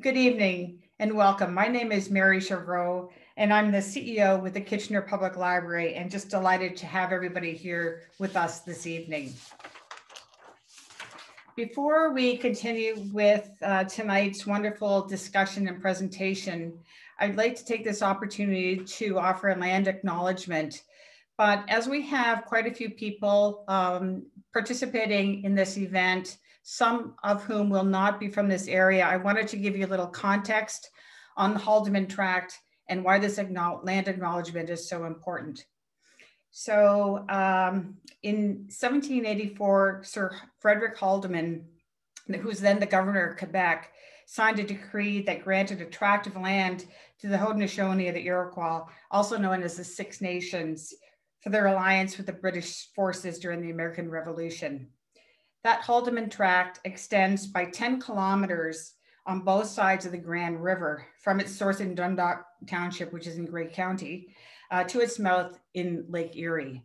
good evening and welcome. My name is Mary Chevreau and I'm the CEO with the Kitchener Public Library and just delighted to have everybody here with us this evening. Before we continue with uh, tonight's wonderful discussion and presentation, I'd like to take this opportunity to offer a land acknowledgement. But as we have quite a few people um, participating in this event, some of whom will not be from this area, I wanted to give you a little context on the Haldimand Tract and why this land acknowledgement is so important. So um, in 1784, Sir Frederick Haldimand, who's then the governor of Quebec, signed a decree that granted a tract of land to the Haudenosaunee of the Iroquois, also known as the Six Nations, for their alliance with the British forces during the American Revolution. That Haldimand tract extends by 10 kilometers on both sides of the Grand River from its source in Dundalk Township, which is in Grey County, uh, to its mouth in Lake Erie.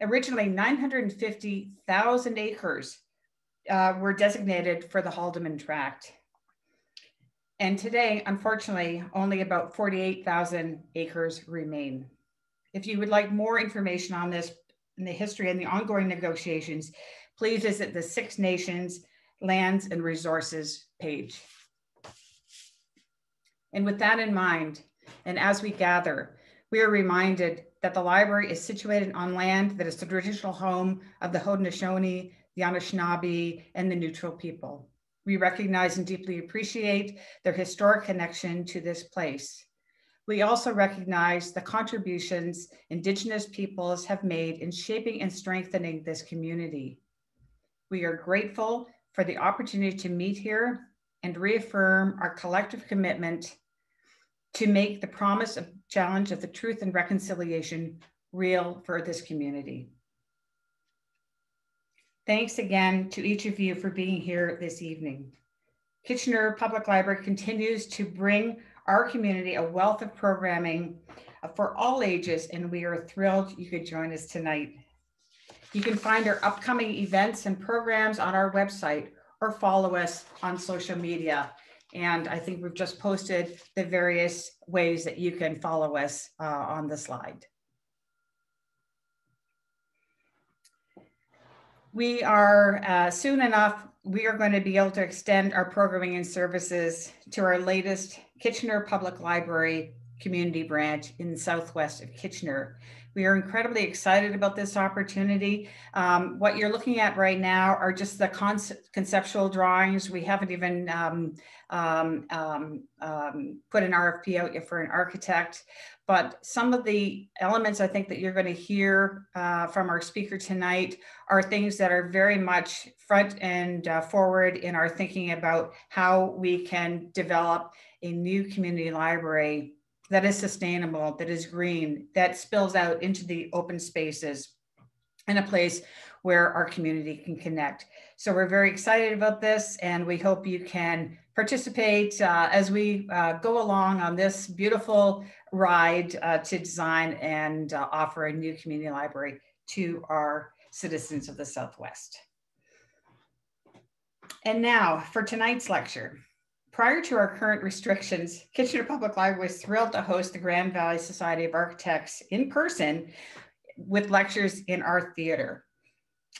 Originally, 950,000 acres uh, were designated for the Haldimand tract. And today, unfortunately, only about 48,000 acres remain. If you would like more information on this and the history and the ongoing negotiations, please visit the Six Nations Lands and Resources page. And with that in mind, and as we gather, we are reminded that the library is situated on land that is the traditional home of the Haudenosaunee, the Anishinaabe, and the Neutral people. We recognize and deeply appreciate their historic connection to this place. We also recognize the contributions Indigenous peoples have made in shaping and strengthening this community. We are grateful for the opportunity to meet here and reaffirm our collective commitment to make the promise of challenge of the truth and reconciliation real for this community. Thanks again to each of you for being here this evening. Kitchener Public Library continues to bring our community a wealth of programming for all ages, and we are thrilled you could join us tonight. You can find our upcoming events and programs on our website or follow us on social media. And I think we've just posted the various ways that you can follow us uh, on the slide. We are uh, soon enough, we are going to be able to extend our programming and services to our latest Kitchener Public Library community branch in the southwest of Kitchener. We are incredibly excited about this opportunity. Um, what you're looking at right now are just the conceptual drawings. We haven't even um, um, um, um put an RFP out yet for an architect, but some of the elements I think that you're going to hear uh, from our speaker tonight are things that are very much front and uh, forward in our thinking about how we can develop a new community library that is sustainable, that is green, that spills out into the open spaces in a place where our community can connect. So we're very excited about this and we hope you can participate uh, as we uh, go along on this beautiful ride uh, to design and uh, offer a new community library to our citizens of the Southwest. And now for tonight's lecture. Prior to our current restrictions, Kitchener Public Library was thrilled to host the Grand Valley Society of Architects in person with lectures in our theater.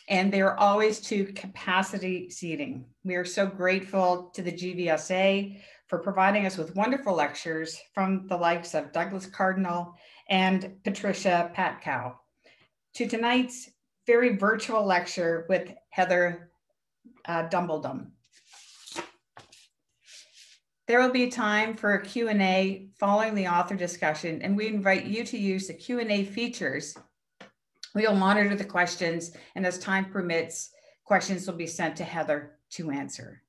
And they are always to capacity seating. We are so grateful to the GVSA for providing us with wonderful lectures from the likes of Douglas Cardinal and Patricia Patkau. To tonight's very virtual lecture with Heather uh, Dubbeldam. There will be time for a Q&A following the author discussion, and we invite you to use the Q&A features. We will monitor the questions, and as time permits, questions will be sent to Heather to answer.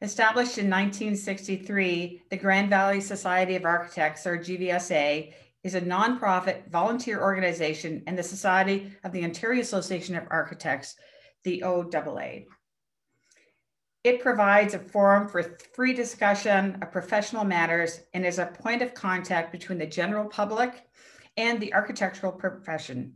Established in 1963, the Grand Valley Society of Architects, or GVSA, is a nonprofit volunteer organization and the Society of the Ontario Association of Architects, the OAA. It provides a forum for free discussion of professional matters and is a point of contact between the general public and the architectural profession.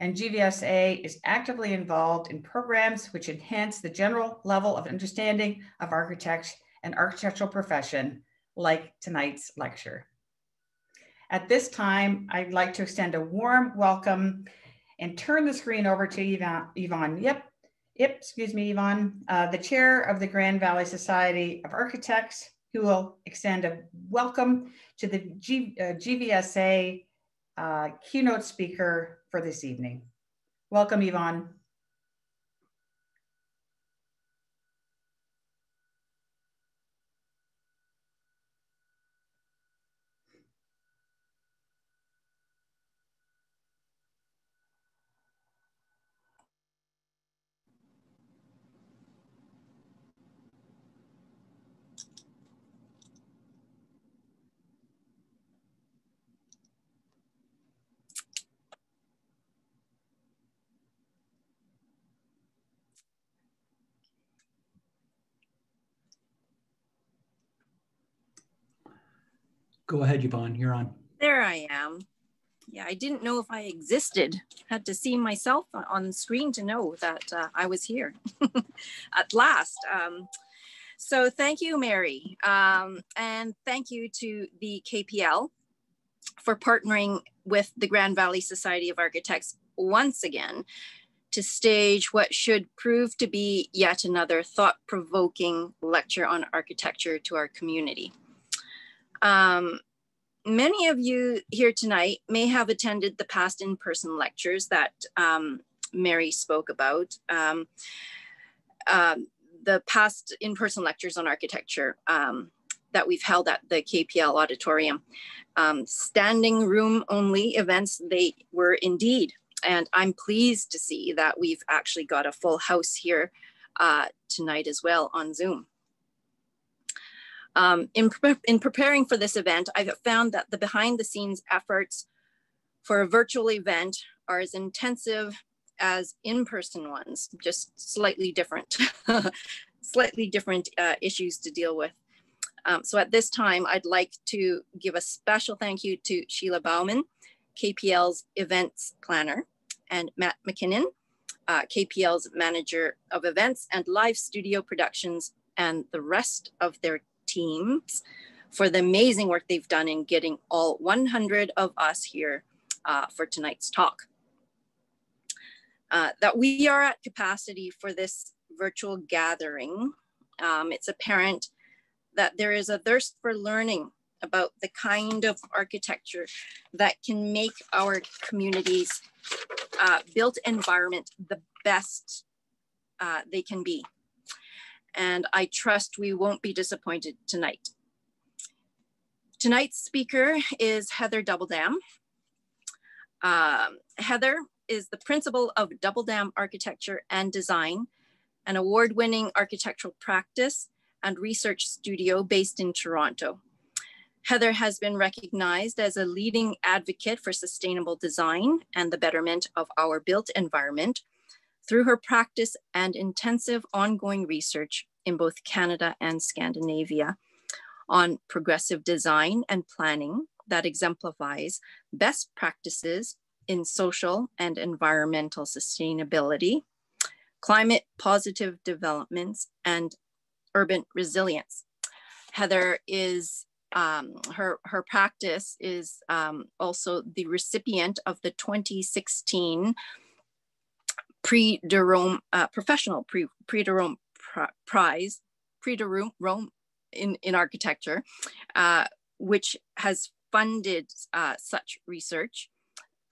and GVSA is actively involved in programs which enhance the general level of understanding of architects and architectural profession, like tonight's lecture. At this time, I'd like to extend a warm welcome and turn the screen over to Yvonne, Yvonne Yep, Yep, excuse me, Yvonne, uh, the chair of the Grand Valley Society of Architects, who will extend a welcome to the G, uh, GVSA uh, keynote speaker for this evening. Welcome, Yvonne. Go ahead, Yvonne, you're on. There I am. Yeah, I didn't know if I existed. Had to see myself on screen to know that uh, I was here at last. Um, so thank you, Mary. Um, and thank you to the KPL for partnering with the Grand Valley Society of Architects once again to stage what should prove to be yet another thought-provoking lecture on architecture to our community. Um, many of you here tonight may have attended the past in-person lectures that um, Mary spoke about. Um, um, the past in-person lectures on architecture um, that we've held at the KPL auditorium. Um, standing room only events, they were indeed. And I'm pleased to see that we've actually got a full house here uh, tonight as well on Zoom. Um, in, pre in preparing for this event, I've found that the behind the scenes efforts for a virtual event are as intensive as in-person ones, just slightly different, slightly different uh, issues to deal with. Um, so at this time, I'd like to give a special thank you to Sheila Bauman, KPL's events planner, and Matt McKinnon, uh, KPL's manager of events and live studio productions, and the rest of their teams for the amazing work they've done in getting all 100 of us here uh, for tonight's talk. Uh, that we are at capacity for this virtual gathering. Um, it's apparent that there is a thirst for learning about the kind of architecture that can make our communities uh, built environment the best uh, they can be and I trust we won't be disappointed tonight. Tonight's speaker is Heather Dubbeldam. Um, Heather is the principal of Dubbeldam Architecture and Design, an award-winning architectural practice and research studio based in Toronto. Heather has been recognized as a leading advocate for sustainable design and the betterment of our built environment through her practice and intensive ongoing research in both Canada and Scandinavia on progressive design and planning that exemplifies best practices in social and environmental sustainability, climate positive developments, and urban resilience. Heather is um, her her practice is um, also the recipient of the 2016 Prix de Rome uh, professional Prix de Rome prize, Prix de Rome in, in architecture, uh, which has funded uh, such research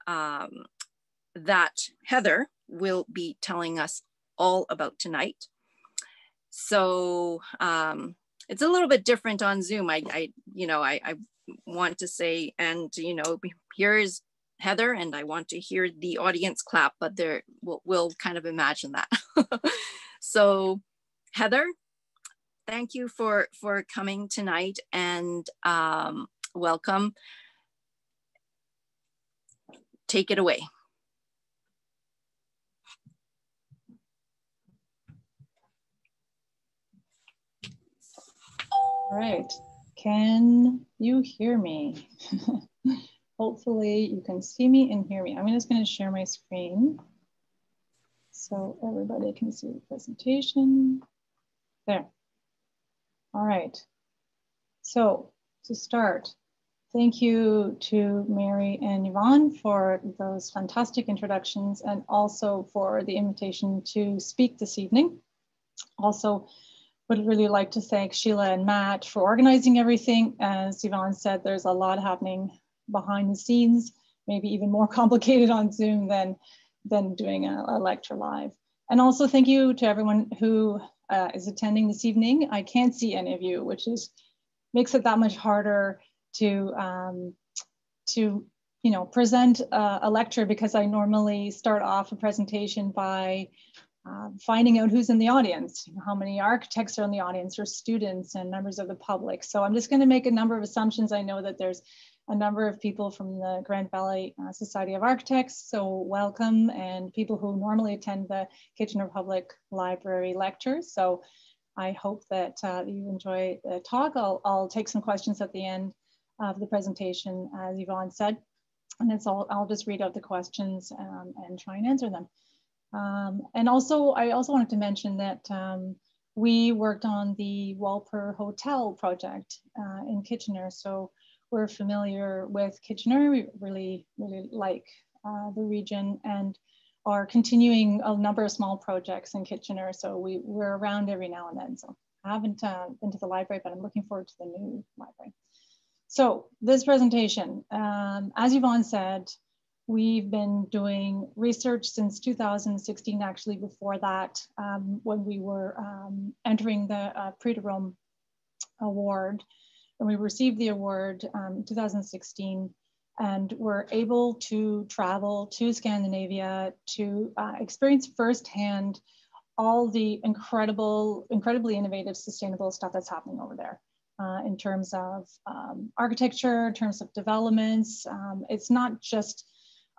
um, that Heather will be telling us all about tonight. So um, it's a little bit different on Zoom. I, I you know, I, I want to say, and you know, here's Heather, and I want to hear the audience clap, but there we'll, we'll kind of imagine that. so Heather, thank you for, for coming tonight and um, welcome. Take it away. All right, can you hear me? hopefully you can see me and hear me. I'm just gonna share my screen so everybody can see the presentation. There. All right. So to start, thank you to Mary and Yvonne for those fantastic introductions and also for the invitation to speak this evening. Also, would really like to thank Sheila and Matt for organizing everything. As Yvonne said, there's a lot happening behind the scenes, maybe even more complicated on Zoom than, than doing a, a lecture live. And also thank you to everyone who uh, is attending this evening. I can't see any of you, which is makes it that much harder to um, to you know present a, lecture because I normally start off a presentation by uh, finding out who's in the audience, how many architects are in the audience, or students and members of the public. So I'm just going to make a number of assumptions. I know that there's a number of people from the Grand Valley uh, Society of Architects, so welcome, and people who normally attend the Kitchener Public Library lectures. So I hope that uh, you enjoy the talk. I'll, I'll take some questions at the end of the presentation, as Yvonne said, and it's all, I'll just read out the questions um, and try and answer them. Um, and also, I also wanted to mention that um, we worked on the Walper Hotel project uh, in Kitchener. So we're familiar with Kitchener. We really, really like uh, the region and are continuing a number of small projects in Kitchener. So we, we're around every now and then. So I haven't uh, been to the library, but I'm looking forward to the new library. So this presentation, um, as Yvonne said, we've been doing research since 2016, actually before that, um, when we were um, entering the uh, Prix de Rome Award and we received the award um, 2016 and were able to travel to Scandinavia to uh, experience firsthand all the incredible, incredibly innovative, sustainable stuff that's happening over there. Uh, in terms of um, architecture, in terms of developments. Um, it's not just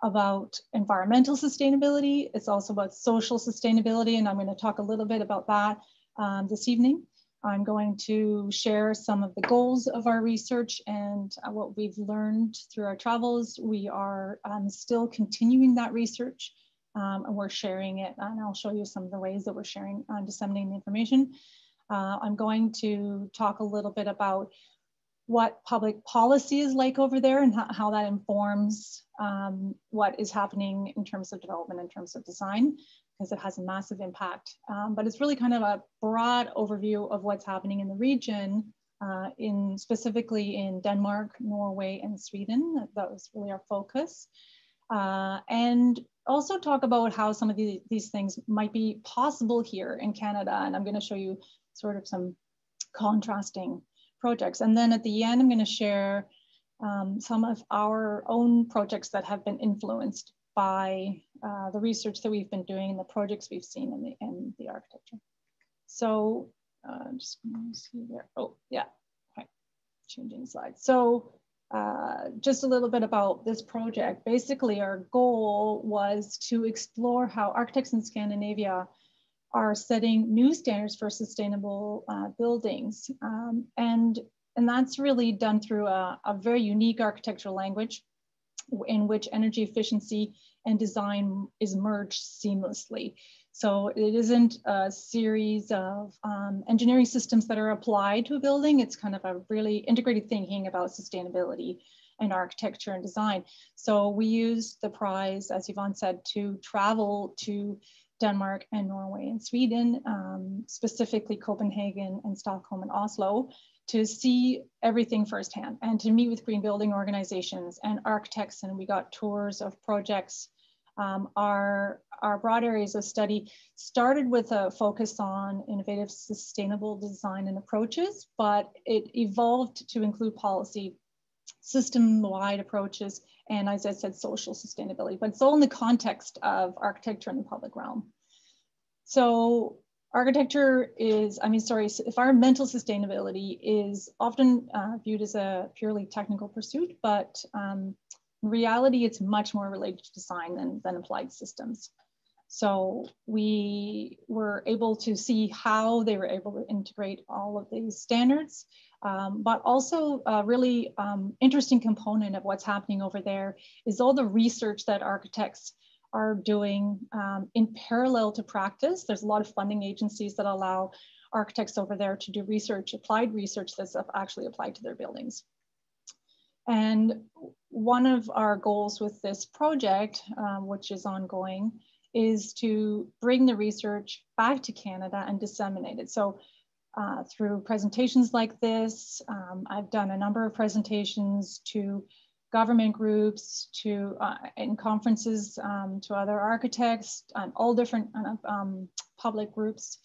about environmental sustainability, it's also about social sustainability, and I'm going to talk a little bit about that um, this evening. I'm going to share some of the goals of our research and uh, what we've learned through our travels. We are um, still continuing that research um, and we're sharing it and I'll show you some of the ways that we're sharing and uh, disseminating the information. Uh, I'm going to talk a little bit about what public policy is like over there and how, that informs um, what is happening in terms of development, in terms of design because it has a massive impact. Um, but it's really kind of a broad overview of what's happening in the region, uh, in specifically in Denmark, Norway, and Sweden. That was really our focus. Uh, and also talk about how some of the, these things might be possible here in Canada. And I'm gonna show you sort of some contrasting projects. And then at the end, I'm gonna share um, some of our own projects that have been influenced by uh, the research that we've been doing and the projects we've seen in the, in the architecture. So uh, just see there. Oh, yeah, okay. changing slides. So uh, just a little bit about this project. Basically, our goal was to explore how architects in Scandinavia are setting new standards for sustainable uh, buildings. Um, and, and that's really done through a, a very unique architectural language in which energy efficiency and design is merged seamlessly. So it isn't a series of um, engineering systems that are applied to a building. It's kind of a really integrated thinking about sustainability and architecture and design. So we used the prize, as Yvonne said, to travel to Denmark and Norway and Sweden, um, specifically Copenhagen and Stockholm and Oslo, to see everything firsthand and to meet with green building organizations and architects. And we got tours of projects. Um, our, our broad areas of study started with a focus on innovative sustainable design and approaches, but it evolved to include policy, system-wide approaches, and as I said, social sustainability, but it's all in the context of architecture in the public realm. So architecture is, I mean, sorry, environmental sustainability is often uh, viewed as a purely technical pursuit, but um, in reality, it's much more related to design than, than applied systems. So we were able to see how they were able to integrate all of these standards, um, but also a really um, interesting component of what's happening over there is all the research that architects are doing um, in parallel to practice. There's a lot of funding agencies that allow architects over there to do research, applied research that's actually applied to their buildings. And one of our goals with this project, um, which is ongoing, is to bring the research back to Canada and disseminate it. So uh, through presentations like this, um, I've done a number of presentations to government groups, to uh, in conferences, um, to other architects, and all different uh, um, public groups,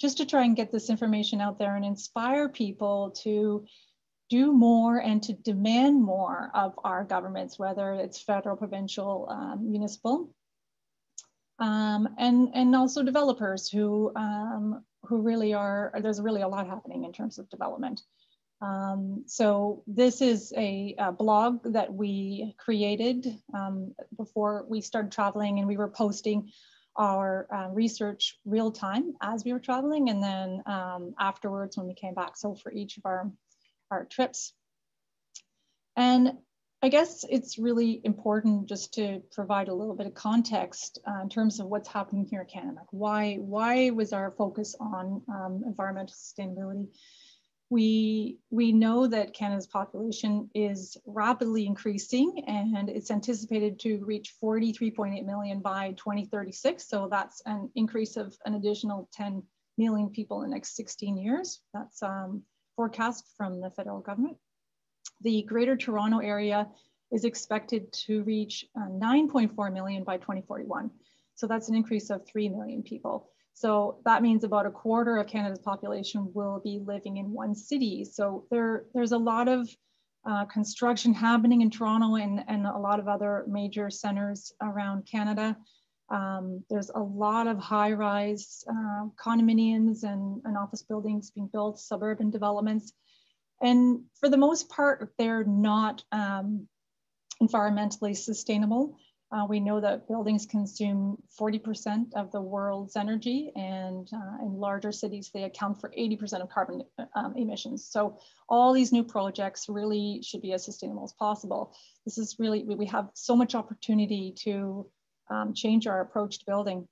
just to try and get this information out there and inspire people to do more and to demand more of our governments, whether it's federal, provincial, um, municipal, um, and and also developers who um, who really are there's really a lot happening in terms of development. Um, so this is a, a, blog that we created um, before we started traveling, and we were posting our uh, research real time as we were traveling, and then um, afterwards when we came back. So for each of our our trips. And I guess it's really important just to provide a little bit of context uh, in terms of what's happening here in Canada. Why, why was our focus on um, environmental sustainability? We, we know that Canada's population is rapidly increasing and it's anticipated to reach 43.8 million by 2036. So that's an increase of an additional 10 million people in the next 16 years. That's um, forecast from the federal government the Greater Toronto Area is expected to reach uh, 9.4 million by 2041. So that's an increase of 3 million people. So that means about a quarter of Canada's population will be living in one city. So there, there's a lot of uh, construction happening in Toronto and, and a lot of other major centers around Canada. Um, there's a lot of high rise uh, condominiums and, and office buildings being built, suburban developments. And for the most part, they're not um, environmentally sustainable. Uh, we know that buildings consume 40% of the world's energy, and uh, in larger cities, they account for 80% of carbon um, emissions. So all these new projects really should be as sustainable as possible. This is really, we have so much opportunity to um, change our approach to building.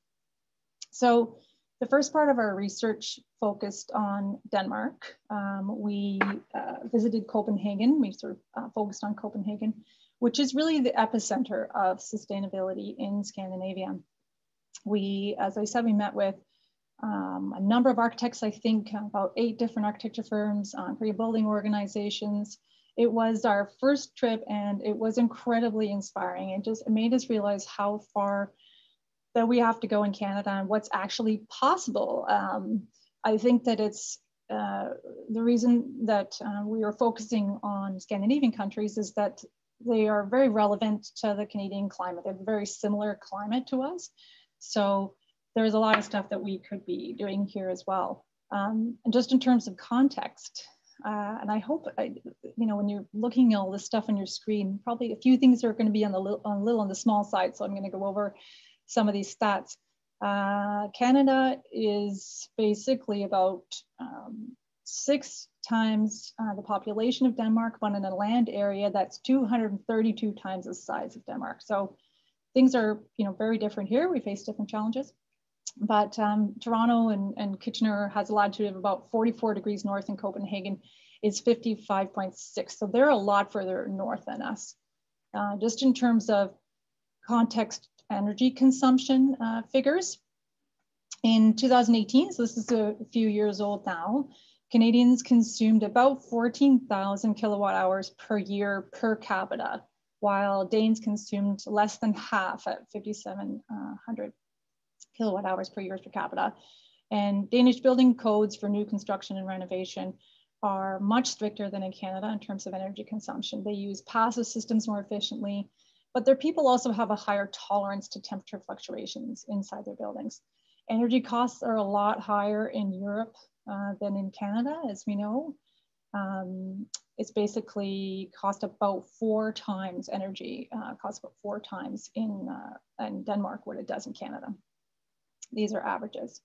So the first part of our research focused on Denmark. Um, we uh, visited Copenhagen. We sort of uh, focused on Copenhagen, which is really the epicenter of sustainability in Scandinavia. We, as I said, we met with um, a number of architects, I think about eight different architecture firms, Korea building organizations. It was our first trip and it was incredibly inspiring. It just it made us realize how far that we have to go in Canada and what's actually possible. Um, I think that it's uh, the reason that uh, we are focusing on Scandinavian countries is that they are very relevant to the Canadian climate. They have a very similar climate to us. So there's a lot of stuff that we could be doing here as well. Um, and just in terms of context, uh, and I hope, I, you know, when you're looking at all this stuff on your screen, probably a few things are going to be on the on a little on the small side. So I'm going to go over some of these stats. Uh, Canada is basically about um, six times uh, the population of Denmark, but in a land area that's 232 times the size of Denmark. So things are, you know, very different here. We face different challenges. But um, Toronto and, and Kitchener has a latitude of about 44 degrees north, and Copenhagen is 55.6. So they're a lot further north than us. Uh, just in terms of context energy consumption uh, figures. In 2018, so this is a few years old now, Canadians consumed about 14,000 kilowatt hours per year per capita, while Danes consumed less than half at 5,700 uh, kilowatt hours per year per capita. And Danish building codes for new construction and renovation are much stricter than in Canada in terms of energy consumption. They use passive systems more efficiently but their people also have a higher tolerance to temperature fluctuations inside their buildings. Energy costs are a lot higher in Europe uh, than in Canada, as we know. Um, it's basically cost about four times energy, uh, about four times in, uh, in Denmark what it does in Canada. These are averages.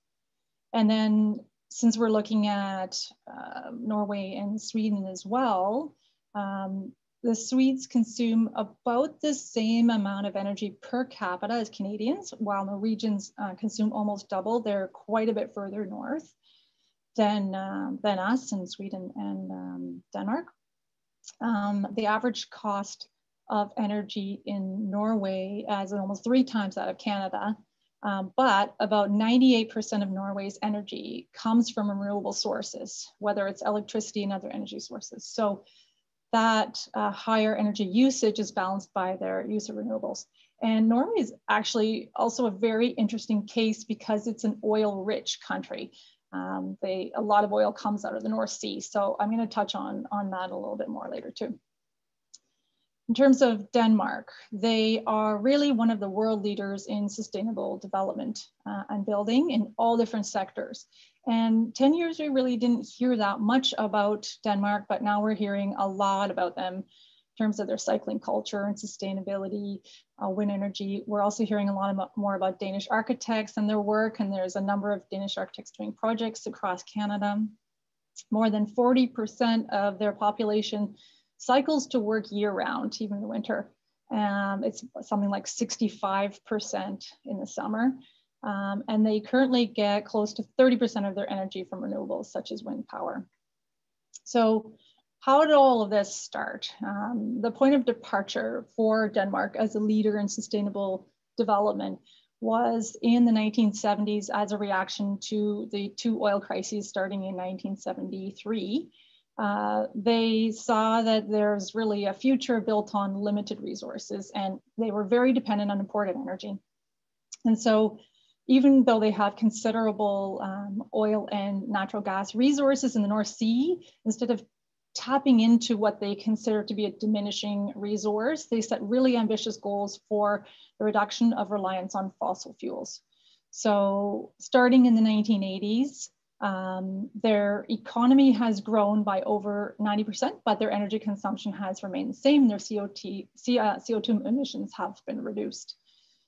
And then since we're looking at uh, Norway and Sweden as well, um, the Swedes consume about the same amount of energy per capita as Canadians, while Norwegians uh, consume almost double. They're quite a bit further north than, uh, than us in Sweden and um, Denmark. Um, the average cost of energy in Norway is almost three times that of Canada. Um, but about 98% of Norway's energy comes from renewable sources, whether it's electricity and other energy sources. So that uh, higher energy usage is balanced by their use of renewables. And Norway is actually also a very interesting case because it's an oil rich country. Um, they, a lot of oil comes out of the North Sea. So I'm gonna touch on, on that a little bit more later too. In terms of Denmark, they are really one of the world leaders in sustainable development uh, and building in all different sectors. And 10 years, we really didn't hear that much about Denmark, but now we're hearing a lot about them terms of their cycling culture and sustainability, uh, wind energy. We're also hearing a lot about, more about Danish architects and their work, and there's a number of Danish architects doing projects across Canada. More than 40% of their population cycles to work year round, even in the winter. Um, it's something like 65% in the summer. Um, and they currently get close to 30% of their energy from renewables, such as wind power. So how did all of this start? Um, the point of departure for Denmark as a leader in sustainable development was in the 1970s as a reaction to the two oil crises starting in 1973 uh, they saw that there's really a future built on limited resources and they were very dependent on imported energy. And so even though they have considerable um, oil and natural gas resources in the North Sea, instead of tapping into what they consider to be a diminishing resource, they set really ambitious goals for the reduction of reliance on fossil fuels. So starting in the 1980s, um, their economy has grown by over 90%, but their energy consumption has remained the same. Their CO2, uh, CO2 emissions have been reduced.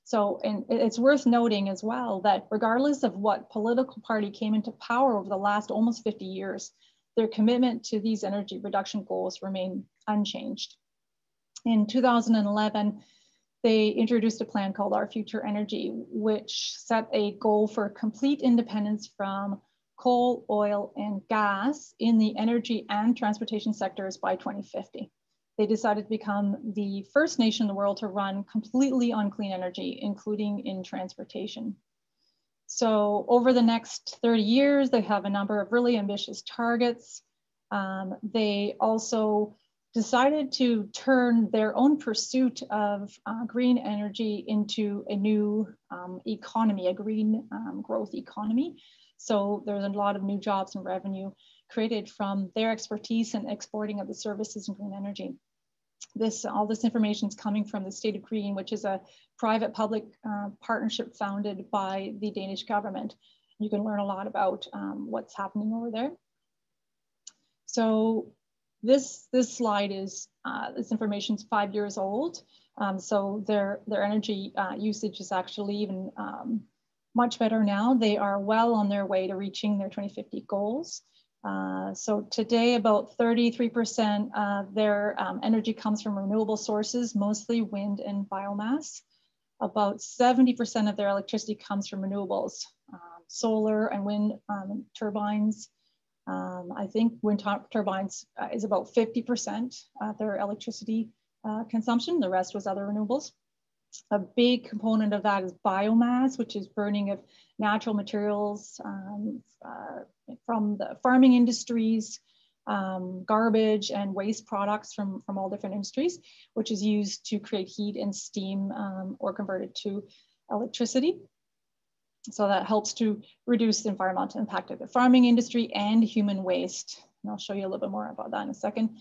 So, and it's worth noting as well that regardless of what political party came into power over the last almost 50 years, their commitment to these energy reduction goals remain unchanged. In 2011, they introduced a plan called Our Future Energy, which set a goal for complete independence from coal, oil, and gas in the energy and transportation sectors by 2050. They decided to become the first nation in the world to run completely on clean energy, including in transportation. So over the next 30 years, they have a number of really ambitious targets. Um, they also decided to turn their own pursuit of uh, green energy into a new um, economy, a green um, growth economy. So there's a lot of new jobs and revenue created from their expertise and exporting of the services and green energy. This, all this information is coming from the State of Green, which is a private public uh, partnership founded by the Danish government. You can learn a lot about um, what's happening over there. So this, this slide is, uh, this information is five years old. Um, so their, their energy uh, usage is actually even um, much better now. They are well on their way to reaching their 2050 goals. Uh, so today, about 33% of their um, energy comes from renewable sources, mostly wind and biomass. About 70% of their electricity comes from renewables, um, solar and wind um, turbines. Um, I think wind turbines uh, is about 50% of their electricity uh, consumption. The rest was other renewables. A big component of that is biomass, which is burning of natural materials um, uh, from the farming industries, um, garbage and waste products from, from all different industries, which is used to create heat and steam um, or converted to electricity. So that helps to reduce the environmental impact of the farming industry and human waste. And I'll show you a little bit more about that in a second.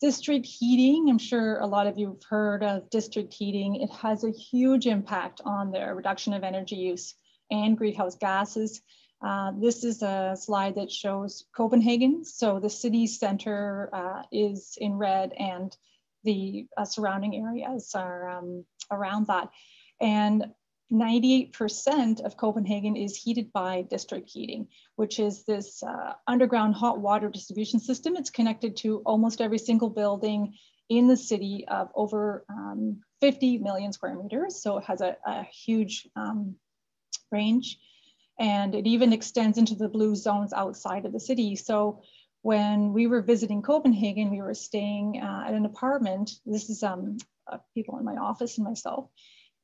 District heating, I'm sure a lot of you have heard of district heating. It has a huge impact on the reduction of energy use and greenhouse gases. Uh, this is a slide that shows Copenhagen. So the city center uh, is in red and the uh, surrounding areas are um, around that. And 98% of Copenhagen is heated by district heating, which is this uh, underground hot water distribution system. It's connected to almost every single building in the city of over um, 50 million square meters. So it has a, a huge um, range. And it even extends into the blue zones outside of the city. So when we were visiting Copenhagen, we were staying uh, at an apartment. This is um, uh, people in my office and myself.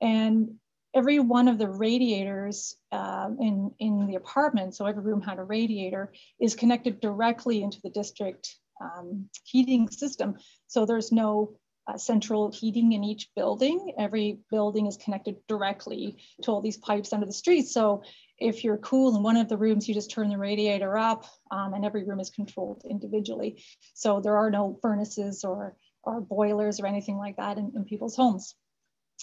And every one of the radiators uh, in, in the apartment, so every room had a radiator, is connected directly into the district um, heating system. So there's no uh, central heating in each building. Every building is connected directly to all these pipes under the street. So if you're cool in one of the rooms, you just turn the radiator up um, and every room is controlled individually. So there are no furnaces or, or boilers or anything like that in, in people's homes.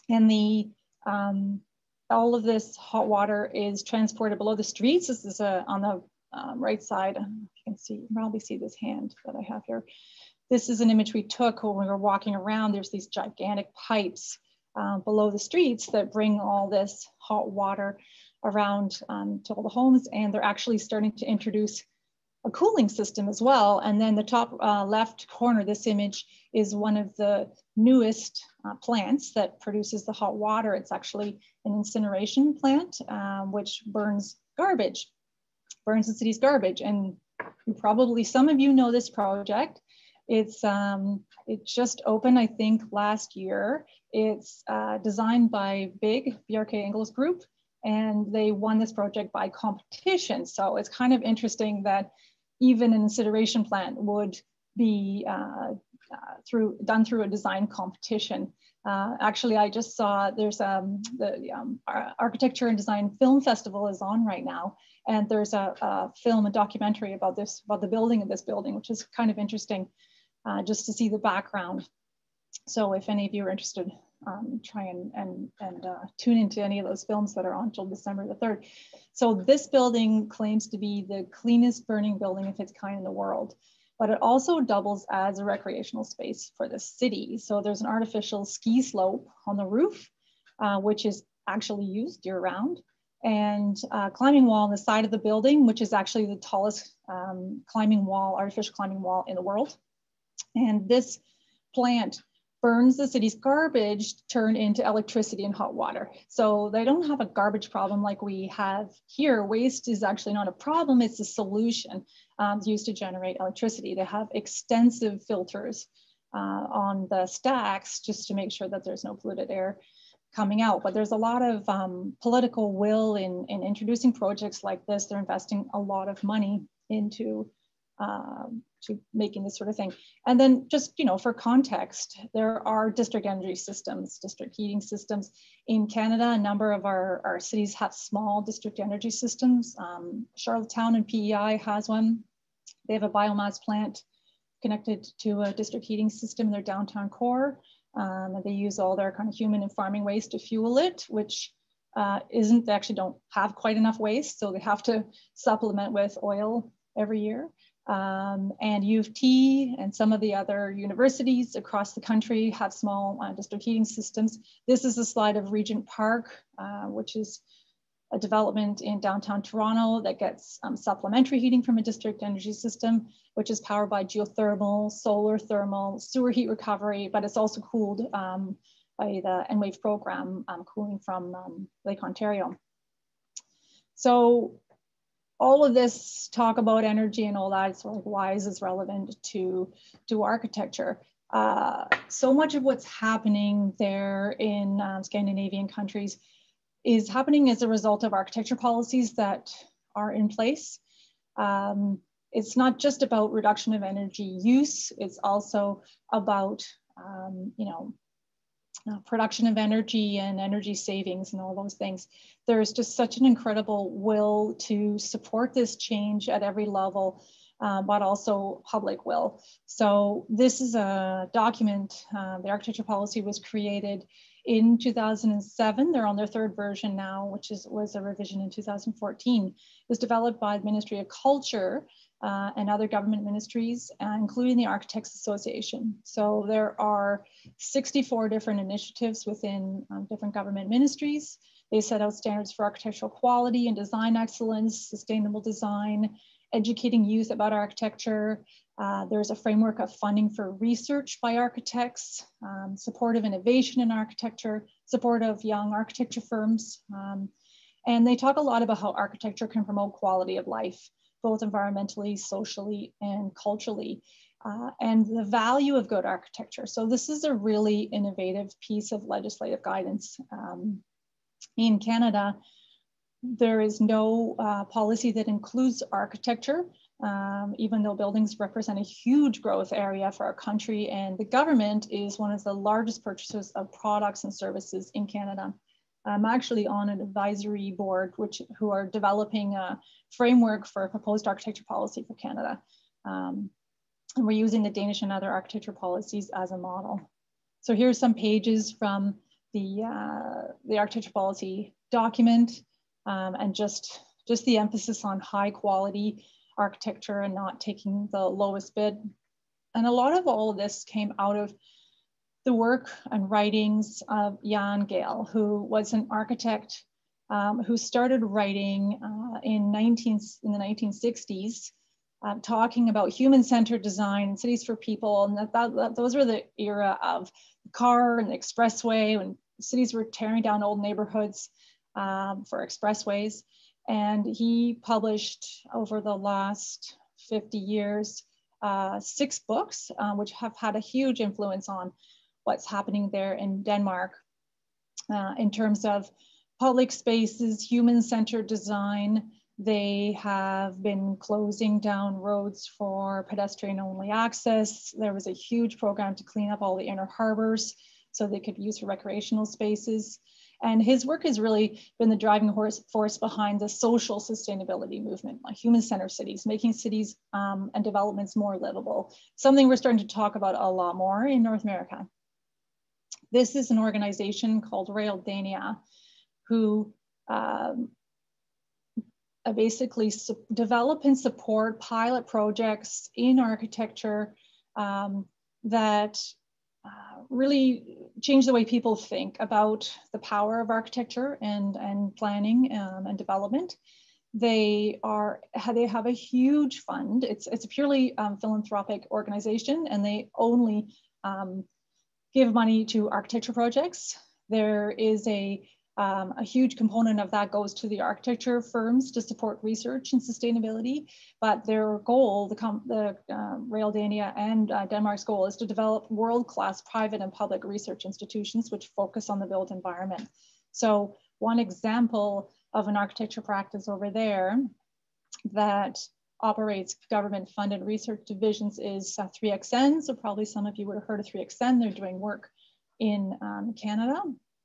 And the um, all of this hot water is transported below the streets. This is a, on the um, right side. You can see, you probably see this hand that I have here. This is an image we took when we were walking around. There's these gigantic pipes um, below the streets that bring all this hot water around um, to all the homes. And they're actually starting to introduce a cooling system as well. And then the top uh, left corner, this image is one of the newest uh, plants that produces the hot water. It's actually an incineration plant, um, which burns garbage, burns the city's garbage. And you probably, some of you know this project. It's um, it just opened, I think, last year. It's uh, designed by Big Bjarke Ingels Group, and they won this project by competition. So it's kind of interesting that even an incineration plant would be uh, uh, through done through a design competition. Uh, actually, I just saw there's um, the um, Architecture and Design Film Festival is on right now, and there's a, a, film, a documentary about this, about the building of this building, which is kind of interesting, uh, just to see the background. So if any of you are interested, um, try and, and, and uh, tune into any of those films that are on until December the 3rd. So this building claims to be the cleanest burning building of its kind in the world, but it also doubles as a recreational space for the city. So there's an artificial ski slope on the roof, uh, which is actually used year round and uh, climbing wall on the side of the building, which is actually the tallest um, climbing wall, artificial climbing wall in the world. And this plant burns the city's garbage turned into electricity and hot water. So they don't have a garbage problem like we have here. Waste is actually not a problem, it's a solution um, used to generate electricity. They have extensive filters uh, on the stacks just to make sure that there's no polluted air coming out. But there's a lot of um, political will in, in introducing projects like this. They're investing a lot of money into um, to making this sort of thing. And then just, you know, for context, there are district energy systems, district heating systems. In Canada, a number of our, our cities have small district energy systems. Um, Charlottetown and PEI has one. They have a biomass plant connected to a district heating system in their downtown core. Um, and they use all their kind of human and farming waste to fuel it, which uh, isn't, they actually don't have quite enough waste. So they have to supplement with oil every year. Um, and U of T and some of the other universities across the country have small uh, district heating systems. This is a slide of Regent Park, uh, which is a development in downtown Toronto that gets um, supplementary heating from a district energy system, which is powered by geothermal, solar thermal, sewer heat recovery, but it's also cooled um, by the EnWave program, um, cooling from um, Lake Ontario. So all of this talk about energy and all that, it's like why is this relevant to, to architecture? Uh, so much of what's happening there in um, Scandinavian countries is happening as a result of architecture policies that are in place. Um, it's not just about reduction of energy use, it's also about, um, you know, uh, production of energy and energy savings and all those things. There's just such an incredible will to support this change at every level, uh, but also public will. So this is a document, uh, the architecture policy was created in 2007. They're on their third version now, which is was a revision in 2014. It was developed by the Ministry of Culture uh, and other government ministries, uh, including the Architects Association. So there are 64 different initiatives within um, different government ministries. They set out standards for architectural quality and design excellence, sustainable design, educating youth about architecture. Uh, there's a framework of funding for research by architects, um, support of innovation in architecture, support of young architecture firms. Um, and they talk a lot about how architecture can promote quality of life, both environmentally, socially, and culturally uh, and the value of good architecture. So this is a really innovative piece of legislative guidance. Um, in Canada, there is no uh, policy that includes architecture, um, even though buildings represent a huge growth area for our country and the government is one of the largest purchasers of products and services in Canada. I'm actually on an advisory board which who are developing a framework for a proposed architecture policy for Canada. Um, and we're using the Danish and other architecture policies as a model. So here's some pages from the, uh, the architecture policy document um, and just, just the emphasis on high quality architecture and not taking the lowest bid. And a lot of all of this came out of the work and writings of Jan Gehl, who was an architect um, who started writing uh, in, 19, in the 1960s um, talking about human-centered design cities for people. And that, that, that, those were the era of the car and the expressway when cities were tearing down old neighborhoods um, for expressways. And he published over the last 50 years, uh, six books, uh, which have had a huge influence on what's happening there in Denmark uh, in terms of public spaces, human-centered design, they have been closing down roads for pedestrian only access. There was a huge program to clean up all the inner harbors so they could use for recreational spaces. And his work has really been the driving force behind the social sustainability movement, like human-centered cities, making cities um, and developments more livable, something we're starting to talk about a lot more in North America. This is an organization called Realdania, who um, uh, basically develop and support pilot projects in architecture um, that uh, really change the way people think about the power of architecture and, and planning um, and development. They are they have a huge fund. It's it's a purely um, philanthropic organization, and they only um, give money to architecture projects. There is a um, a huge component of that goes to the architecture firms to support research and sustainability, but their goal, the, the uh, Realdania and uh, Denmark's goal is to develop world-class private and public research institutions which focus on the built environment. So one example of an architecture practice over there that operates government funded research divisions is uh, 3XN. So probably some of you would have heard of 3XN. They're doing work in um, Canada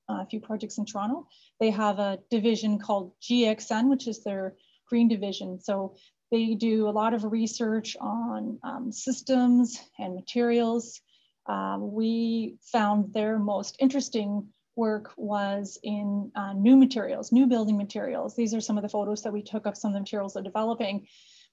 a few projects in Toronto. They have a division called GXN, which is their green division. So they do a lot of research on um, systems and materials. Um, we found their most interesting work was in uh, new materials, new building materials. These are some of the photos that we took of some of the materials they're developing.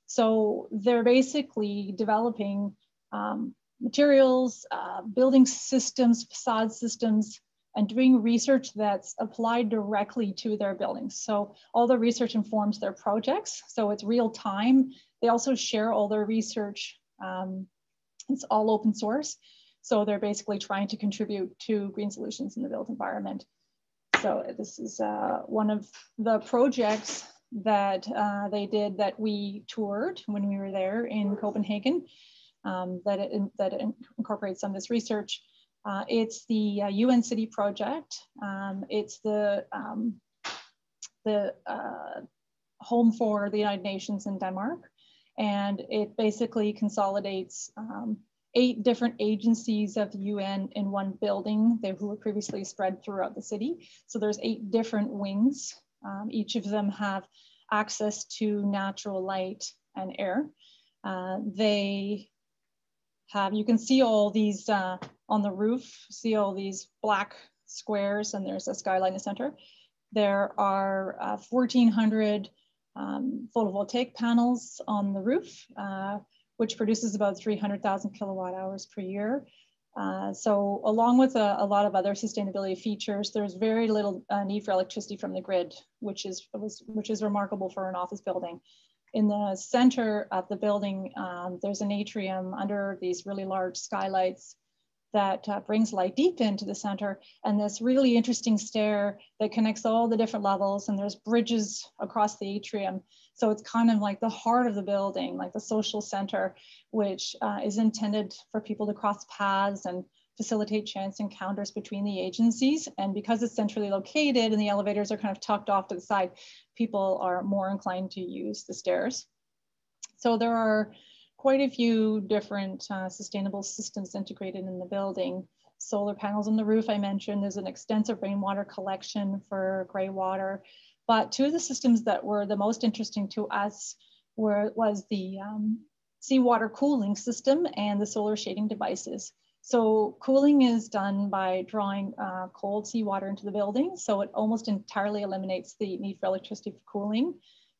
So they're basically developing um, materials, uh, building systems, facade systems, and doing research that's applied directly to their buildings. So all the research informs their projects. So it's real time. They also share all their research. Um, it's all open source. So they're basically trying to contribute to green solutions in the built environment. So this is uh, one of the projects that uh, they did that we toured when we were there in Copenhagen um, that, it, that it incorporates some of this research. Uh, it's the uh, UN City project. Um, it's the, um, the uh, home for the United Nations in Denmark. And it basically consolidates um, eight different agencies of the UN in one building they, who were previously spread throughout the city. So there's eight different wings. Um, each of them have access to natural light and air. Uh, they have, you can see all these uh, on the roof, see all these black squares and there's a skylight in the center. There are uh, 1,400 um, photovoltaic panels on the roof, uh, which produces about 300,000 kilowatt hours per year. Uh, so along with a, a, lot of other sustainability features, there's very little uh, need for electricity from the grid, which is, was, which is remarkable for an office building. In the center of the building, um, there's an atrium under these really large skylights that uh, brings light deep into the center and this really interesting stair that connects all the different levels and there's bridges across the atrium. So it's kind of like the heart of the building, like the social center, which uh, is intended for people to cross paths and facilitate chance encounters between the agencies. And because it's centrally located and the elevators are kind of tucked off to the side, people are more inclined to use the stairs. So there are quite a few different uh, sustainable systems integrated in the building. Solar panels on the roof, I mentioned, there's an extensive rainwater collection for gray water. But two of the systems that were the most interesting to us were, was the um, seawater cooling system and the solar shading devices. So cooling is done by drawing uh, cold seawater into the building. So it almost entirely eliminates the need for electricity for cooling.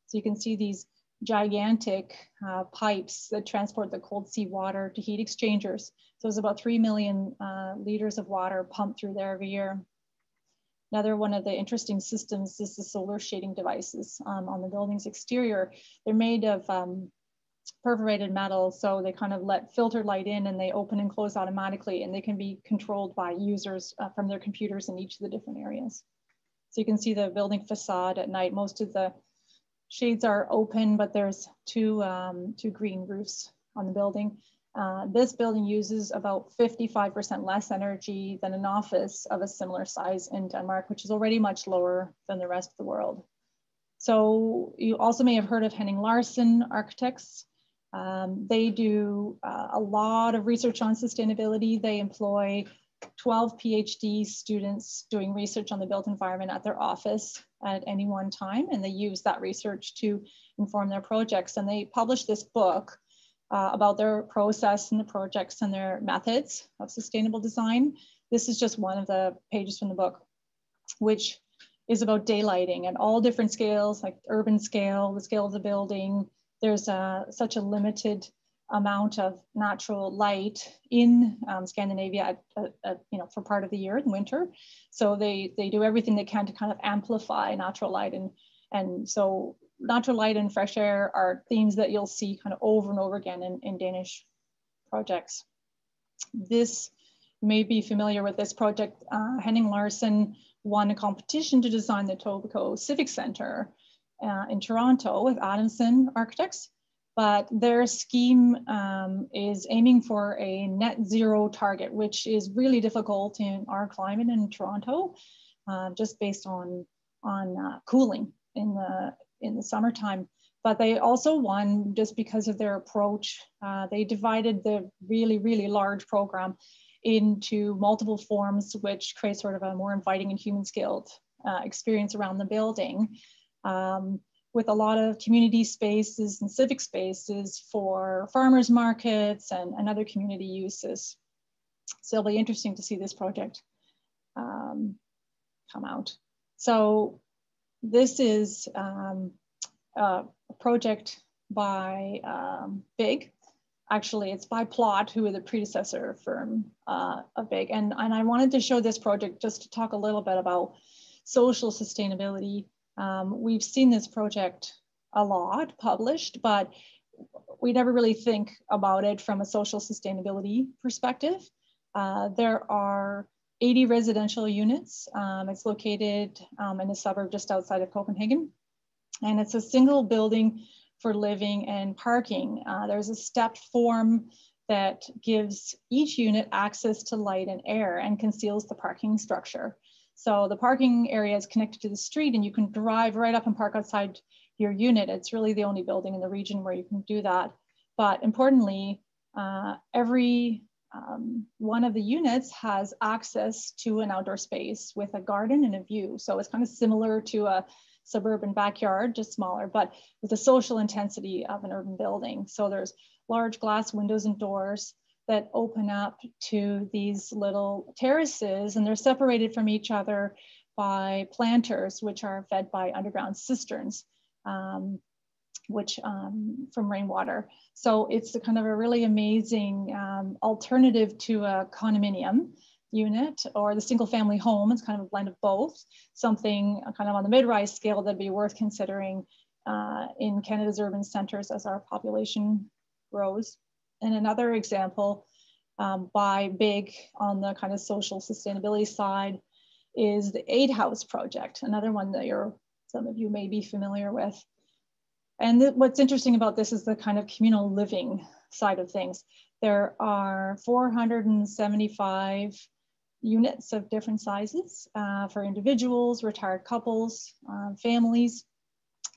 So you can see these gigantic uh, pipes that transport the cold sea water to heat exchangers. So it's about 3 million uh, liters of water pumped through there every year. Another one of the interesting systems is the solar shading devices um, on the building's exterior. They're made of um, perforated metal, so they kind of let filtered light in and they open and close automatically, and they can be controlled by users uh, from their computers in each of the different areas. So you can see the building facade at night. Most of the shades are open, but there's two, um, two green roofs on the building. Uh, this building uses about 55% less energy than an office of a similar size in Denmark, which is already much lower than the rest of the world. So you also may have heard of Henning Larsen Architects. Um, they do uh, a lot of research on sustainability. They employ 12 PhD students doing research on the built environment at their office at any one time, and they use that research to inform their projects. And they publish this book uh, about their process and the projects and their methods of sustainable design. This is just one of the pages from the book, which is about daylighting at all different scales, like urban scale, the scale of the building. There's a, such a limited amount of natural light in um, Scandinavia at, at, at, you know, for part of the year in winter. So they, they do everything they can to kind of amplify natural light. And, and so natural light and fresh air are themes that you'll see kind of over and over again in, in Danish projects. This may be familiar with this project. Uh, Henning Larsen won a competition to design the Etobicoke Civic Center uh, in Toronto with Adamson Architects but their scheme um, is aiming for a net zero target, which is really difficult in our climate in Toronto, uh, just based on on uh, cooling in the in the summertime. But they also won just because of their approach. Uh, they divided the really really large program into multiple forms, which creates sort of a more inviting and human scaled uh, experience around the building. Um, with a lot of community spaces and civic spaces for farmers markets and, and other community uses. So it'll be interesting to see this project um, come out. So this is um, a project by um, BIG. Actually, it's by Plot, who are the predecessor firm uh, of BIG. And, and I wanted to show this project just to talk a little bit about social sustainability um, we've seen this project a lot published, but we never really think about it from a social sustainability perspective. Uh, there are 80 residential units. Um, it's located um, in a suburb just outside of Copenhagen. And it's a single building for living and parking. Uh, there's a stepped form that gives each unit access to light and air and conceals the parking structure. So the parking area is connected to the street and you can drive right up and park outside your unit. It's really the only building in the region where you can do that. But importantly, uh, every um, one of the units has access to an outdoor space with a garden and a view. So it's kind of similar to a suburban backyard, just smaller, but with the social intensity of an urban building. So there's large glass windows and doors that open up to these little terraces and they're separated from each other by planters, which are fed by underground cisterns. Um, which um, from rainwater. So it's a kind of a really amazing um, alternative to a condominium unit or the single family home. It's kind of a blend of both, something kind of on the mid-rise scale that'd be worth considering uh, in Canada's urban centers as our population grows. And another example um, by BIG on the kind of social sustainability side is the 8 House project, another one that you're, some of you may be familiar with. And what's interesting about this is the kind of communal living side of things. There are 475 units of different sizes uh, for individuals, retired couples, uh, families.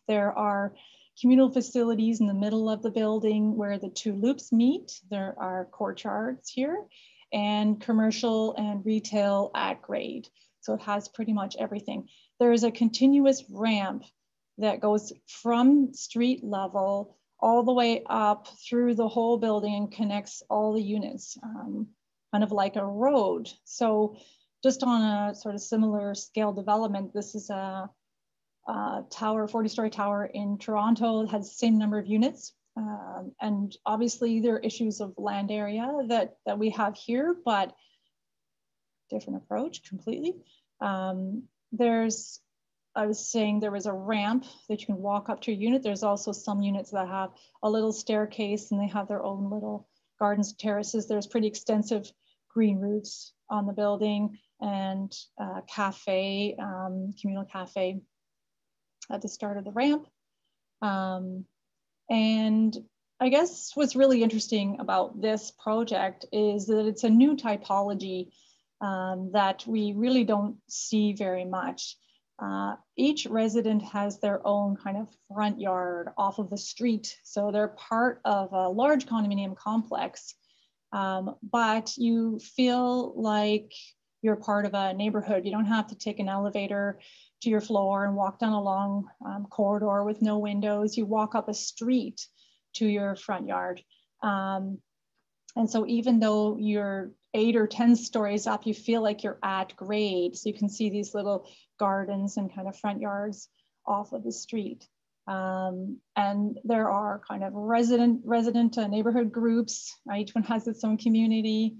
There are communal facilities in the middle of the building where the two loops meet. There are courtyards here and commercial and retail at grade. So it has pretty much everything. There is a continuous ramp that goes from street level all the way up through the whole building and connects all the units, um, kind of like a road. So just on a sort of similar scale development, this is a, a tower, 40 story tower in Toronto, has the same number of units. Um, and obviously there are issues of land area that, that we have here, but different approach completely. Um, there's I was saying there was a ramp that you can walk up to your unit. There's also some units that have a little staircase and they have their own little gardens, terraces. There's pretty extensive green roofs on the building and a cafe, um, communal cafe at the start of the ramp. Um, and I guess what's really interesting about this project is that it's a new typology um, that we really don't see very much. Uh, each resident has their own kind of front yard off of the street. So they're part of a large condominium complex, um, but you feel like you're part of a neighborhood. You don't have to take an elevator to your floor and walk down a long um, corridor with no windows. You walk up a street to your front yard. Um, and so even though you're eight or 10 stories up, you feel like you're at grade. So you can see these little gardens and kind of front yards off of the street. Um, and there are kind of resident resident uh, neighborhood groups. Uh, each one has its own community.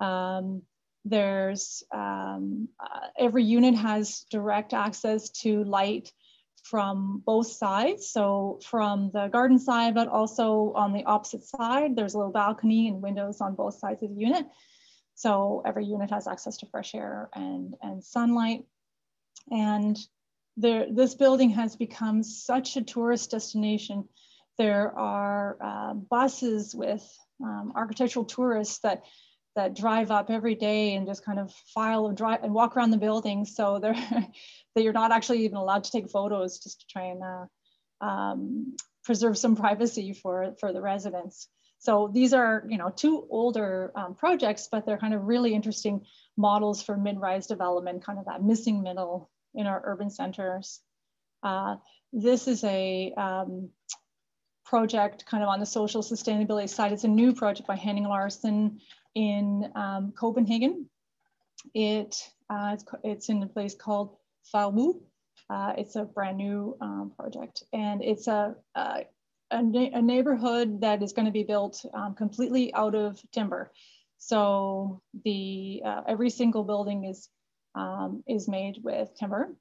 Um, there's um, uh, every unit has direct access to light from both sides. So from the garden side, but also on the opposite side, there's a little balcony and windows on both sides of the unit. So every unit has access to fresh air and, and sunlight. And there, this building has become such a tourist destination. There are uh, buses with um, architectural tourists that that drive up every day and just kind of file and drive and walk around the building. So they're that you're not actually even allowed to take photos just to try and uh, um, preserve some privacy for for the residents. So these are, you know, two older um, projects, but they're kind of really interesting models for mid-rise development, kind of that missing middle in our urban centers. Uh, this is a um, project kind of on the social sustainability side. It's a new project by Henning Larsen in um, Copenhagen. It, uh, it's, it's, in a place called Faubourg. Uh, it's a brand new um, project and it's a, a a, a neighborhood that is going to be built um, completely out of timber. So the uh, every single building is um, is made with timber.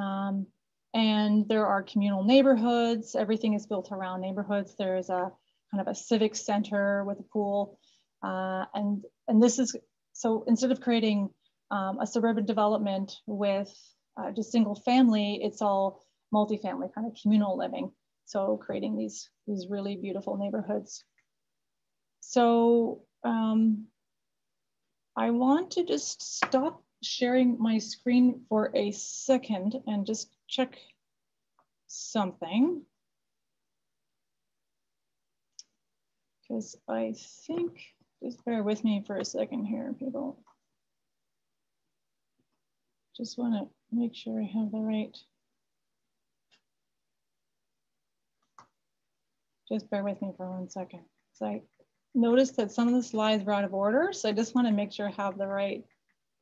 Um, and there are communal neighborhoods. Everything is built around neighborhoods. There's a kind of a civic center with a pool. Uh, and, and this is, so instead of creating um, a suburban development with uh, just single family, it's all multifamily kind of communal living. So creating these, these really beautiful neighborhoods. So um, I want to just stop sharing my screen for a second and just check something. Because I think, just bear with me for a second here, people. Just want to make sure I have the right Just bear with me for one second. So I noticed that some of the slides were out of order. So I just want to make sure I have the right